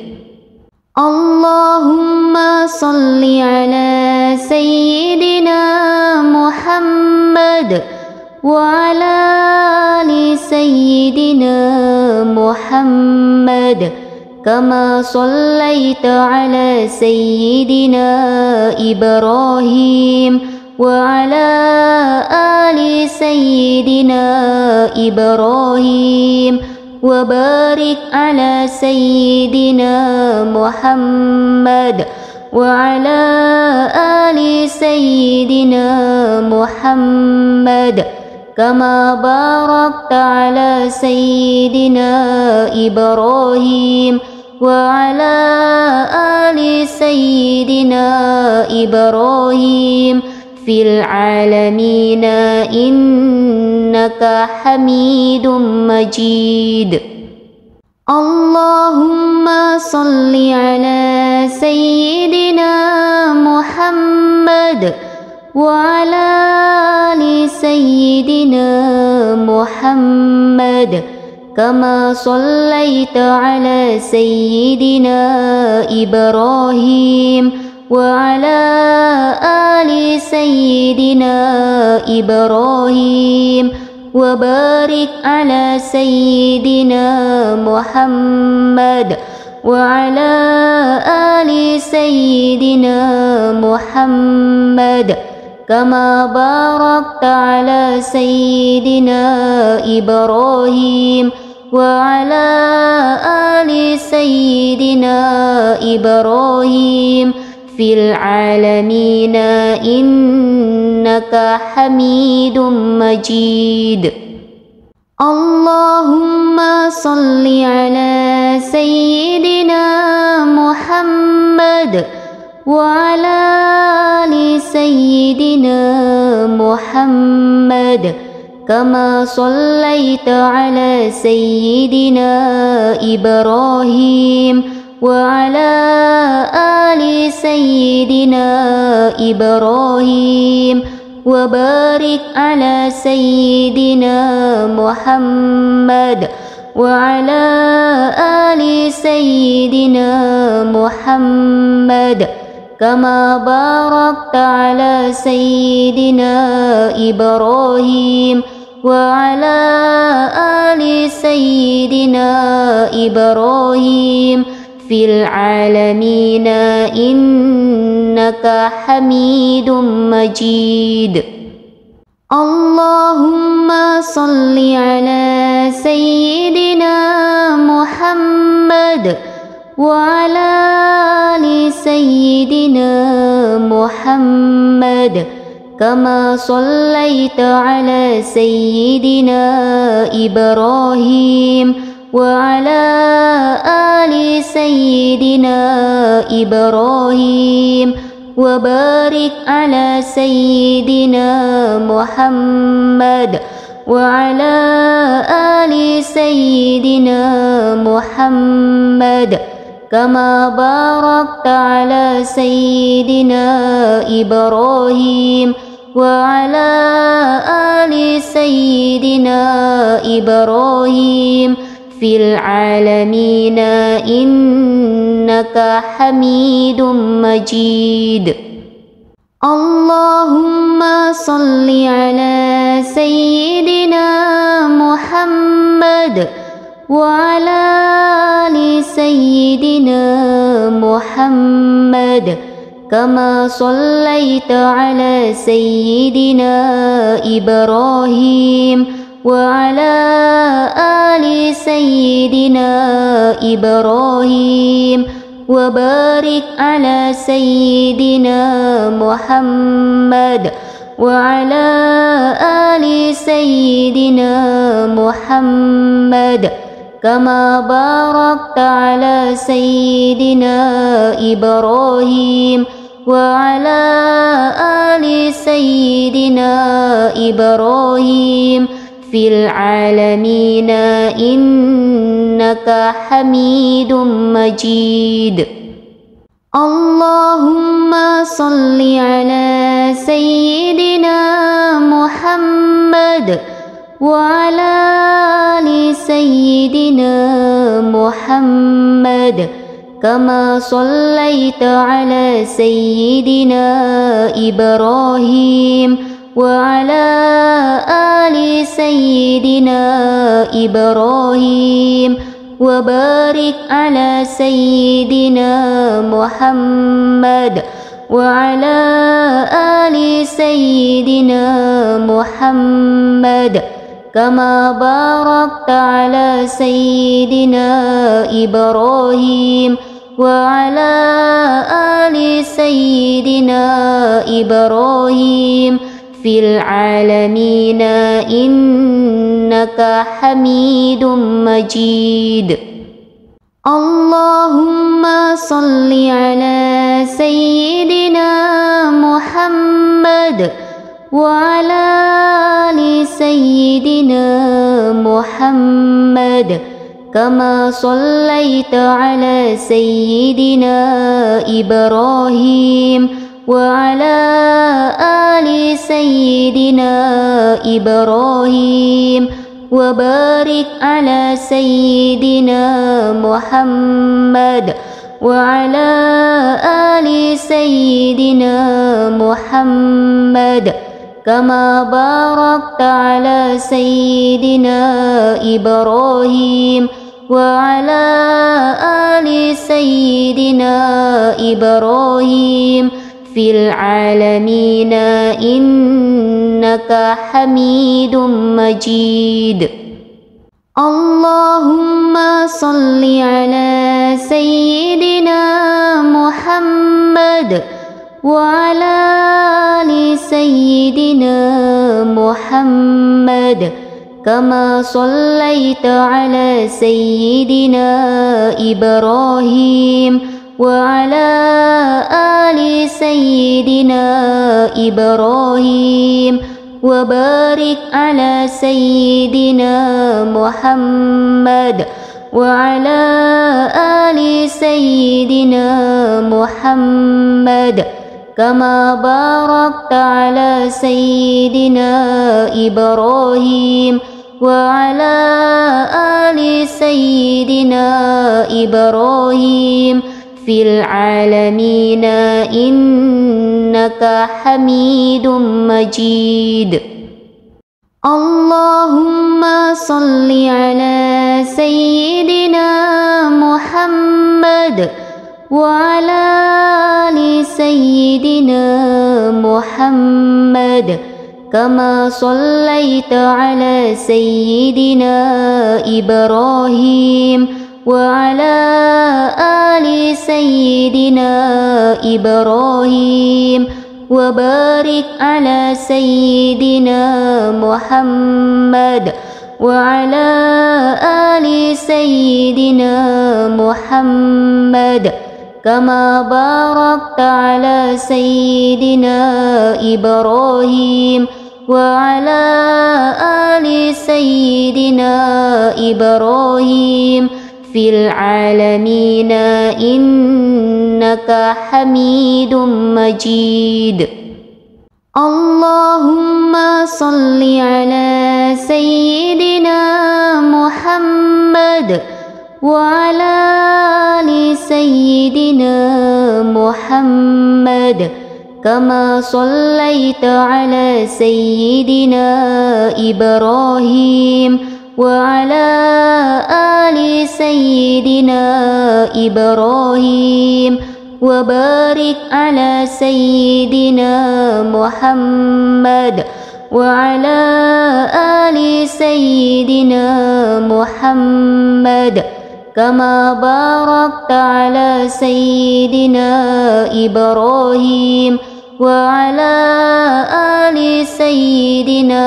اللهم صل على سيدنا محمد وعلى آل سيدنا محمد كما صليت على سيدنا إبراهيم وعلى آل سيدنا إبراهيم وبارك على سيدنا محمد وعلى آل سيدنا محمد كما باركت على سيدنا إبراهيم وعلى آل سيدنا إبراهيم في العالمين إنك حميد مجيد. اللهم صل على سيدنا محمد وعلى آل سيدنا محمد. كما صليت على سيدنا إبراهيم وعلى آل سيدنا إبراهيم وبارك على سيدنا محمد وعلى آل سيدنا محمد كما باركت على سيدنا إبراهيم وعلى آل سيدنا إبراهيم في العالمين إنك حميد مجيد. اللهم صل على سيدنا محمد وعلى آل سيدنا محمد كما صليت على سيدنا إبراهيم وعلى آل سيدنا إبراهيم وبارك على سيدنا محمد وعلى آل سيدنا محمد كما باركت على سيدنا إبراهيم وعلى آل سيدنا إبراهيم في العالمين إنك حميد مجيد. اللهم صل على سيدنا محمد وعلى آل سيدنا محمد كما صليت على سيدنا إبراهيم وعلى آل سيدنا إبراهيم وبارك على سيدنا محمد وعلى آل سيدنا محمد كما باركت على سيدنا إبراهيم وعلى آل سيدنا إبراهيم في العالمين إنك حميد مجيد. اللهم صل على سيدنا محمد وعلى آل سيدنا محمد كما صليت على سيدنا إبراهيم وعلى آل سيدنا إبراهيم وبارك على سيدنا محمد وعلى آل سيدنا محمد كما باركت على سيدنا إبراهيم وعلى آل سيدنا إبراهيم في العالمين إنك حميد مجيد. اللهم صل على سيدنا محمد وعلى آل سيدنا محمد كما صليت على سيدنا إبراهيم وعلى آل سيدنا إبراهيم وبارك على سيدنا محمد وعلى آل سيدنا محمد كما باركت على سيدنا إبراهيم وعلى آل سيدنا إبراهيم في العالمين إنك حميد مجيد. اللهم صل على سيدنا محمد وعلى آل سيدنا محمد كما صليت على سيدنا إبراهيم وعلى آل سيدنا إبراهيم وبارك على سيدنا محمد وعلى آل سيدنا محمد كما باركت على سيدنا إبراهيم وعلى آل سيدنا إبراهيم في العالمين إنك حميد مجيد. اللهم صل على سيدنا محمد وعلى آل سيدنا محمد. كما صليت على سيدنا إبراهيم وعلى آل سيدنا إبراهيم وبارك على سيدنا محمد وعلى آل سيدنا محمد كما باركت على سيدنا إبراهيم وعلى آل سيدنا إبراهيم في العالمين إنك حميد مجيد. اللهم صل على سيدنا محمد وعلى آل سيدنا محمد. كما صليت على سيدنا إبراهيم وعلى آل سيدنا إبراهيم وبارك على سيدنا محمد وعلى آل سيدنا محمد كما باركت على سيدنا إبراهيم وعلى آل سيدنا إبراهيم في العالمين إنك حميد مجيد. اللهم صل على سيدنا محمد وعلى آل سيدنا محمد. كما صليت على سيدنا إبراهيم وعلى آل سيدنا إبراهيم وبارك على سيدنا محمد وعلى آل سيدنا محمد كما باركت على سيدنا إبراهيم وعلى آل سيدنا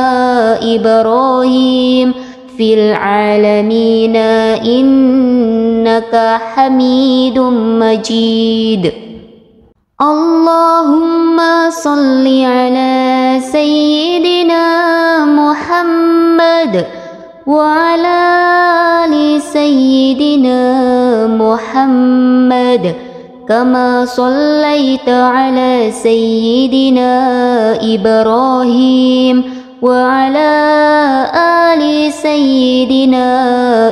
إبراهيم في العالمين إنك حميد مجيد. اللهم صل على سيدنا محمد وعلى آل سيدنا محمد. كما صليت على سيدنا إبراهيم وعلى آل سيدنا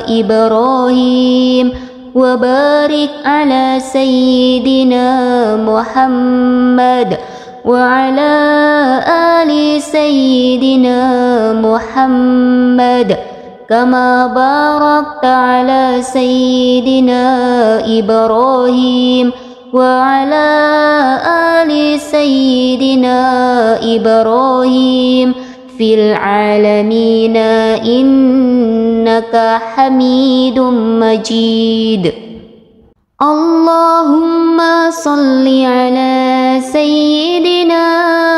إبراهيم وبارك على سيدنا محمد وعلى آل سيدنا محمد كما باركت على سيدنا إبراهيم وعلى آل سيدنا إبراهيم في العالمين إنك حميد مجيد. اللهم صل على سيدنا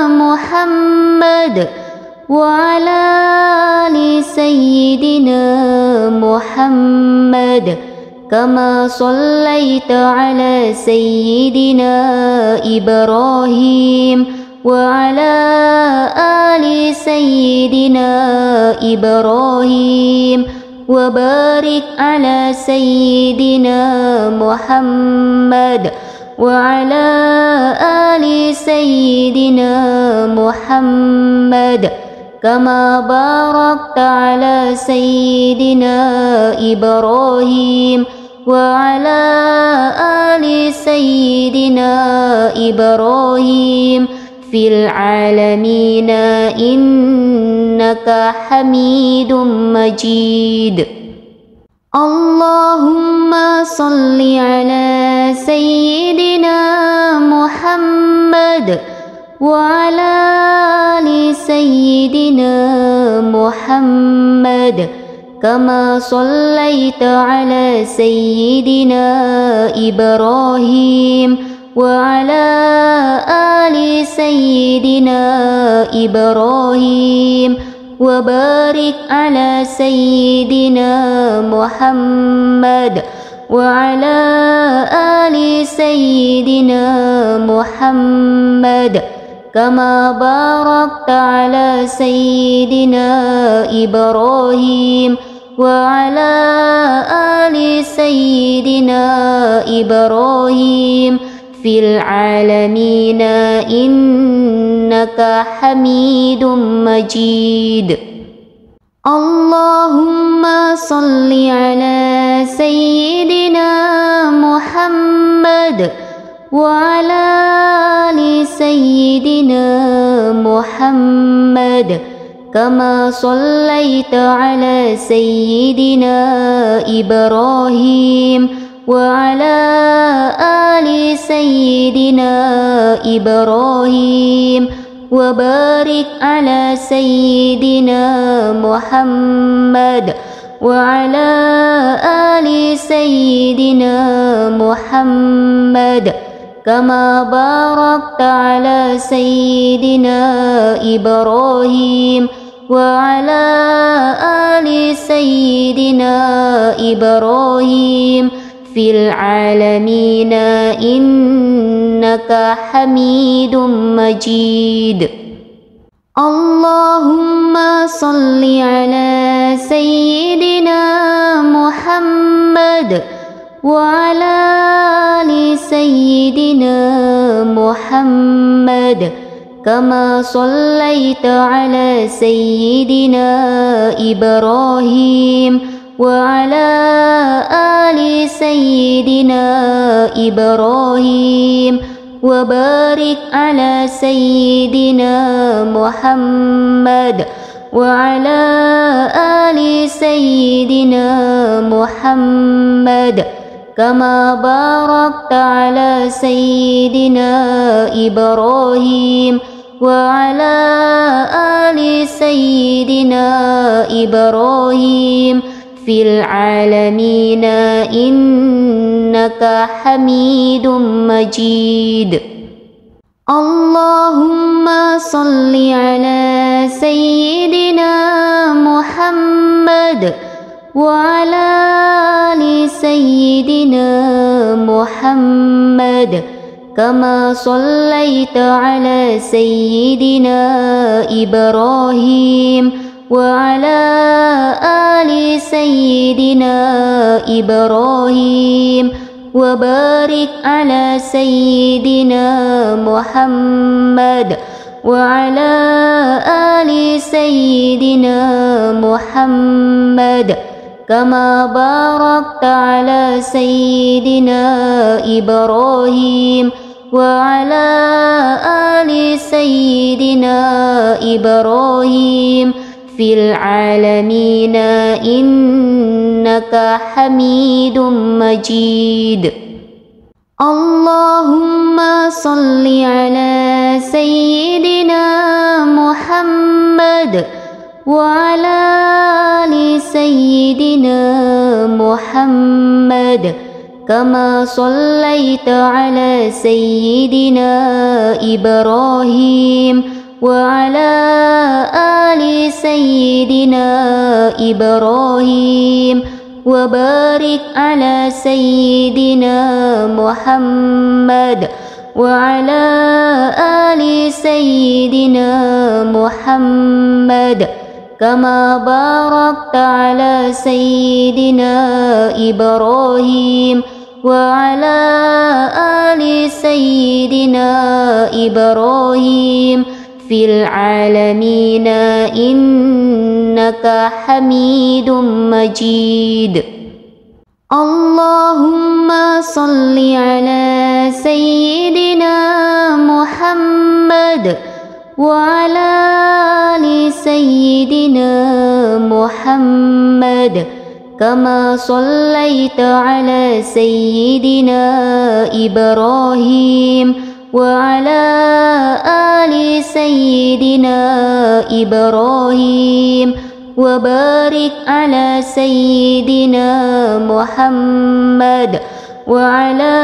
محمد وعلى آل سيدنا محمد. كما صليت على سيدنا إبراهيم وعلى آل سيدنا إبراهيم وبارك على سيدنا محمد وعلى آل سيدنا محمد كما باركت على سيدنا إبراهيم وعلى آل سيدنا إبراهيم في العالمين إنك حميد مجيد. اللهم صل على سيدنا محمد وعلى آل سيدنا محمد كما صليت على سيدنا إبراهيم وعلى آل سيدنا إبراهيم وبارك على سيدنا محمد وعلى آل سيدنا محمد كما باركت على سيدنا إبراهيم وعلى آل سيدنا إبراهيم في العالمين إنك حميد مجيد. اللهم صل على سيدنا محمد وعلى آل سيدنا محمد كما صليت على سيدنا إبراهيم وعلى آل سيدنا إبراهيم وبارك على سيدنا محمد وعلى آل سيدنا محمد كما باركت على سيدنا إبراهيم وعلى آل سيدنا إبراهيم في العالمين إنك حميد مجيد. اللهم صل على سيدنا محمد وعلى آل سيدنا محمد كما صليت على سيدنا إبراهيم وعلى آل سيدنا إبراهيم وبارك على سيدنا محمد وعلى آل سيدنا محمد كما باركت على سيدنا إبراهيم وعلى آل سيدنا إبراهيم في العالمين إنك حميد مجيد. اللهم صل على سيدنا محمد وعلى آل سيدنا محمد كما صليت على سيدنا إبراهيم وعلى آل سيدنا إبراهيم وبارك على سيدنا محمد وعلى آل سيدنا محمد كما باركت على سيدنا إبراهيم وعلى آل سيدنا إبراهيم في العالمين إنك حميد مجيد. اللهم صل على سيدنا محمد وعلى آل سيدنا محمد كما صليت على سيدنا إبراهيم وعلى آل سيدنا إبراهيم وبارك على سيدنا محمد وعلى آل سيدنا محمد كما باركت على سيدنا إبراهيم وعلى آل سيدنا إبراهيم في العالمين إنك حميد مجيد. اللهم صل على سيدنا محمد وعلى آل سيدنا محمد. كما صليت على سيدنا إبراهيم وعلى آل سيدنا إبراهيم وبارك على سيدنا محمد وعلى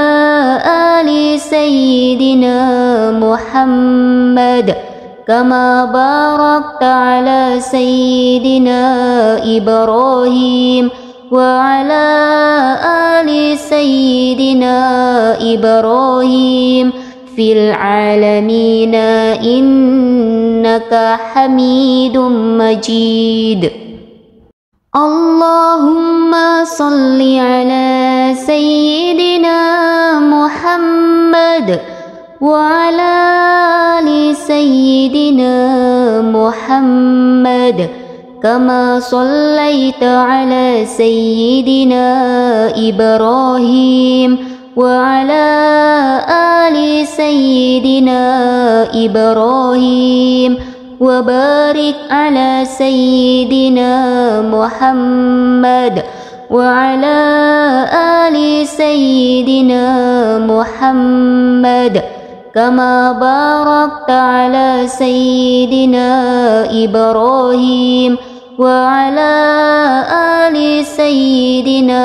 آل سيدنا محمد كما باركت على سيدنا إبراهيم وعلى آل سيدنا إبراهيم في العالمين إنك حميد مجيد. اللهم صل على سيدنا محمد وعلى آل سيدنا محمد. كما صليت على سيدنا إبراهيم وعلى آل سيدنا إبراهيم وبارك على سيدنا محمد وعلى آل سيدنا محمد كما باركت على سيدنا إبراهيم وعلى آل سيدنا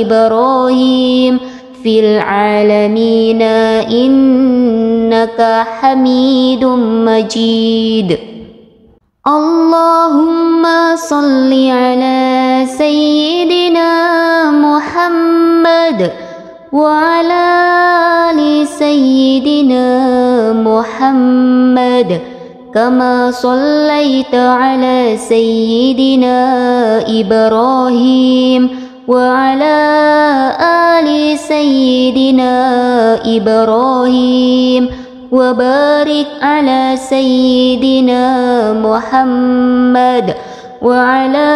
إبراهيم في العالمين إنك حميد مجيد. اللهم صل على سيدنا محمد وعلى آل سيدنا محمد كما صليت على سيدنا إبراهيم وعلى آل سيدنا إبراهيم وبارك على سيدنا محمد وعلى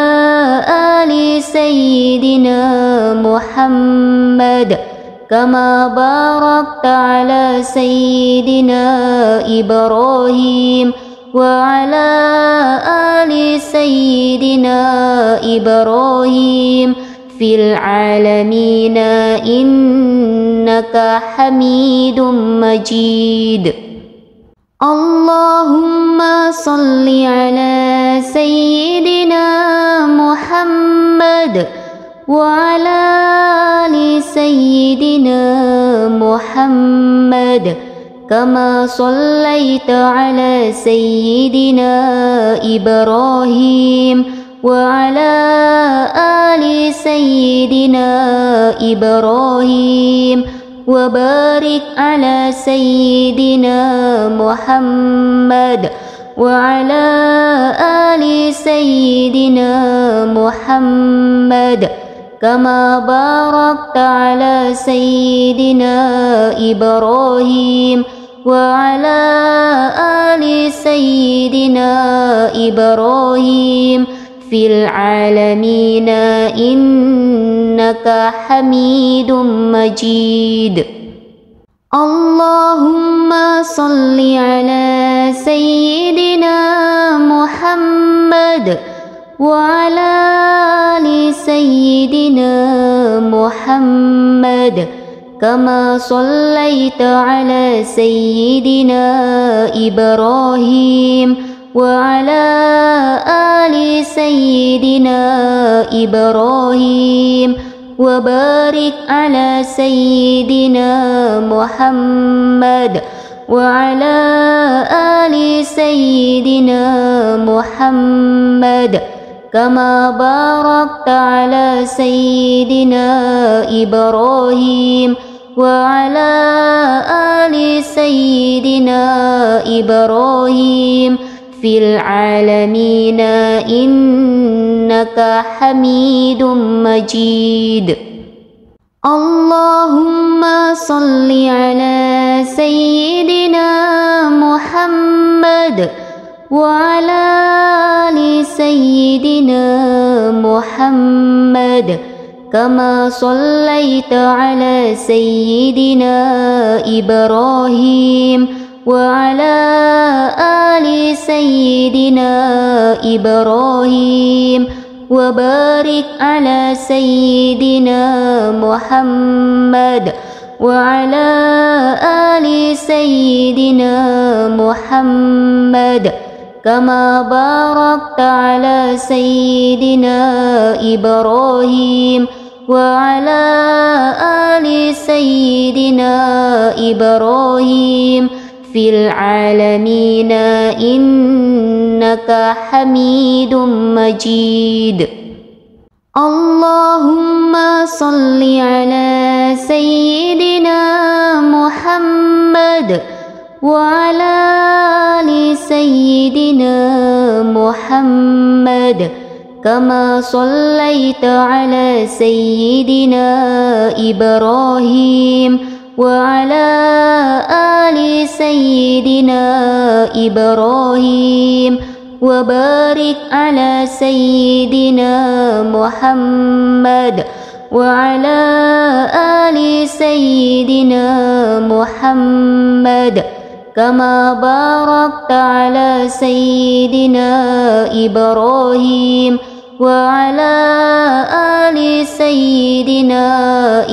آل سيدنا محمد كما باركت على سيدنا إبراهيم وعلى آل سيدنا إبراهيم في العالمين إنك حميد مجيد. اللهم صل على سيدنا محمد وعلى آل سيدنا محمد. كما صليت على سيدنا إبراهيم وعلى آل سيدنا إبراهيم وبارك على سيدنا محمد وعلى آل سيدنا محمد كما باركت على سيدنا إبراهيم وعلى آل سيدنا إبراهيم في العالمين إنك حميد مجيد. اللهم صل على سيدنا محمد وعلى آل سيدنا محمد كما صليت على سيدنا إبراهيم وعلى آل سيدنا إبراهيم وبارك على سيدنا محمد وعلى آل سيدنا محمد كما باركت على سيدنا إبراهيم وعلى آل سيدنا إبراهيم في العالمين إنك حميد مجيد. اللهم صل على سيدنا محمد وعلى آل سيدنا محمد كما صليت على سيدنا إبراهيم وعلى آل سيدنا إبراهيم وبارك على سيدنا محمد وعلى آل سيدنا محمد كما باركت على سيدنا إبراهيم وعلى آل سيدنا إبراهيم في العالمين إنك حميد مجيد. اللهم صل على سيدنا محمد وعلى آل سيدنا محمد كما صليت على سيدنا إبراهيم وعلى آل سيدنا إبراهيم وبارك على سيدنا محمد وعلى آل سيدنا محمد كما باركت على سيدنا إبراهيم وعلى آل سيدنا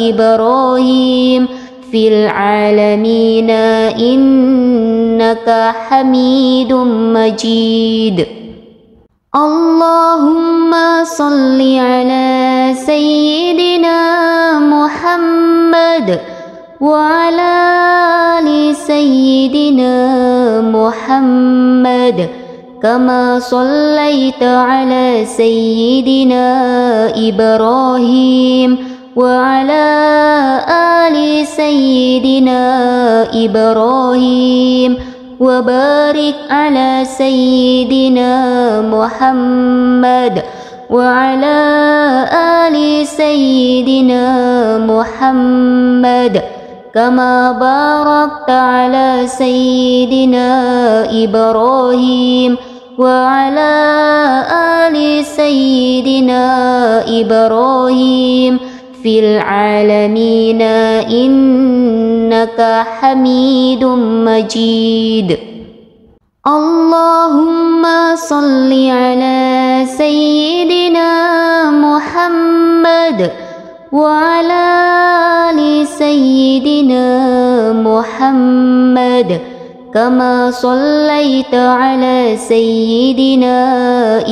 إبراهيم في العالمين إنك حميد مجيد. اللهم صل على سيدنا محمد وعلى آل سيدنا محمد. كما صليت على سيدنا إبراهيم وعلى آل سيدنا إبراهيم وبارك على سيدنا محمد وعلى آل سيدنا محمد كما باركت على سيدنا إبراهيم وعلى آل سيدنا إبراهيم في العالمين إنك حميد مجيد. اللهم صل على سيدنا محمد وعلى آل سيدنا محمد كما صليت على سيدنا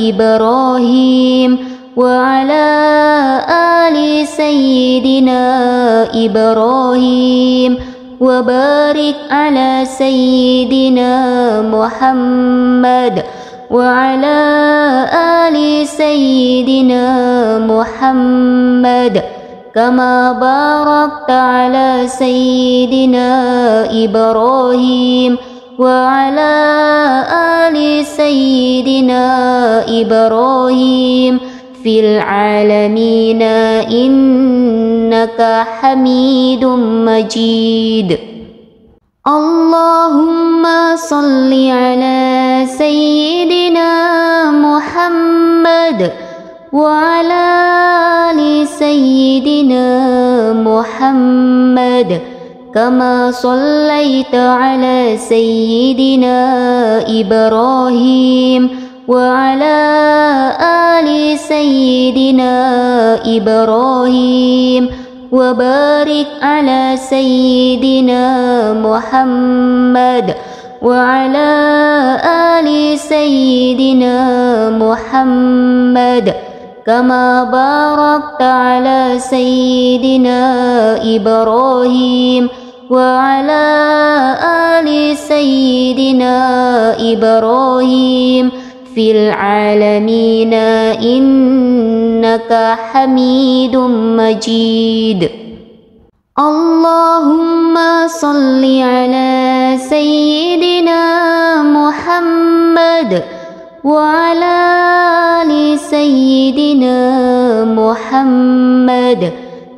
إبراهيم وعلى آل سيدنا إبراهيم وبارك على سيدنا محمد وعلى آل سيدنا محمد كما باركت على سيدنا إبراهيم وعلى آل سيدنا إبراهيم في العالمين إنك حميد مجيد. اللهم صل على سيدنا محمد وعلى آل سيدنا محمد كما صليت على سيدنا إبراهيم وعلى آل سيدنا إبراهيم وبارك على سيدنا محمد وعلى آل سيدنا محمد كما باركت على سيدنا إبراهيم وعلى آل سيدنا إبراهيم في العالمين إنك حميد مجيد. اللهم صل على سيدنا محمد وعلى آل سيدنا محمد.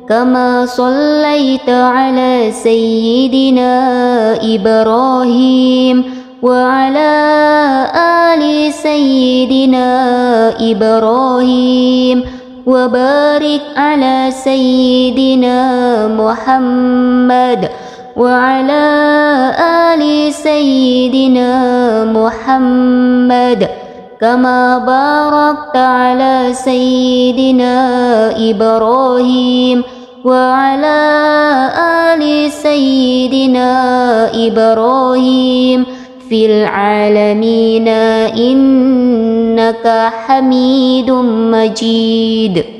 كما صليت على سيدنا إبراهيم وعلى آل سيدنا إبراهيم وبارك على سيدنا محمد وعلى آل سيدنا محمد كما باركت على سيدنا إبراهيم وعلى آل سيدنا إبراهيم في العالمين إنك حميد مجيد.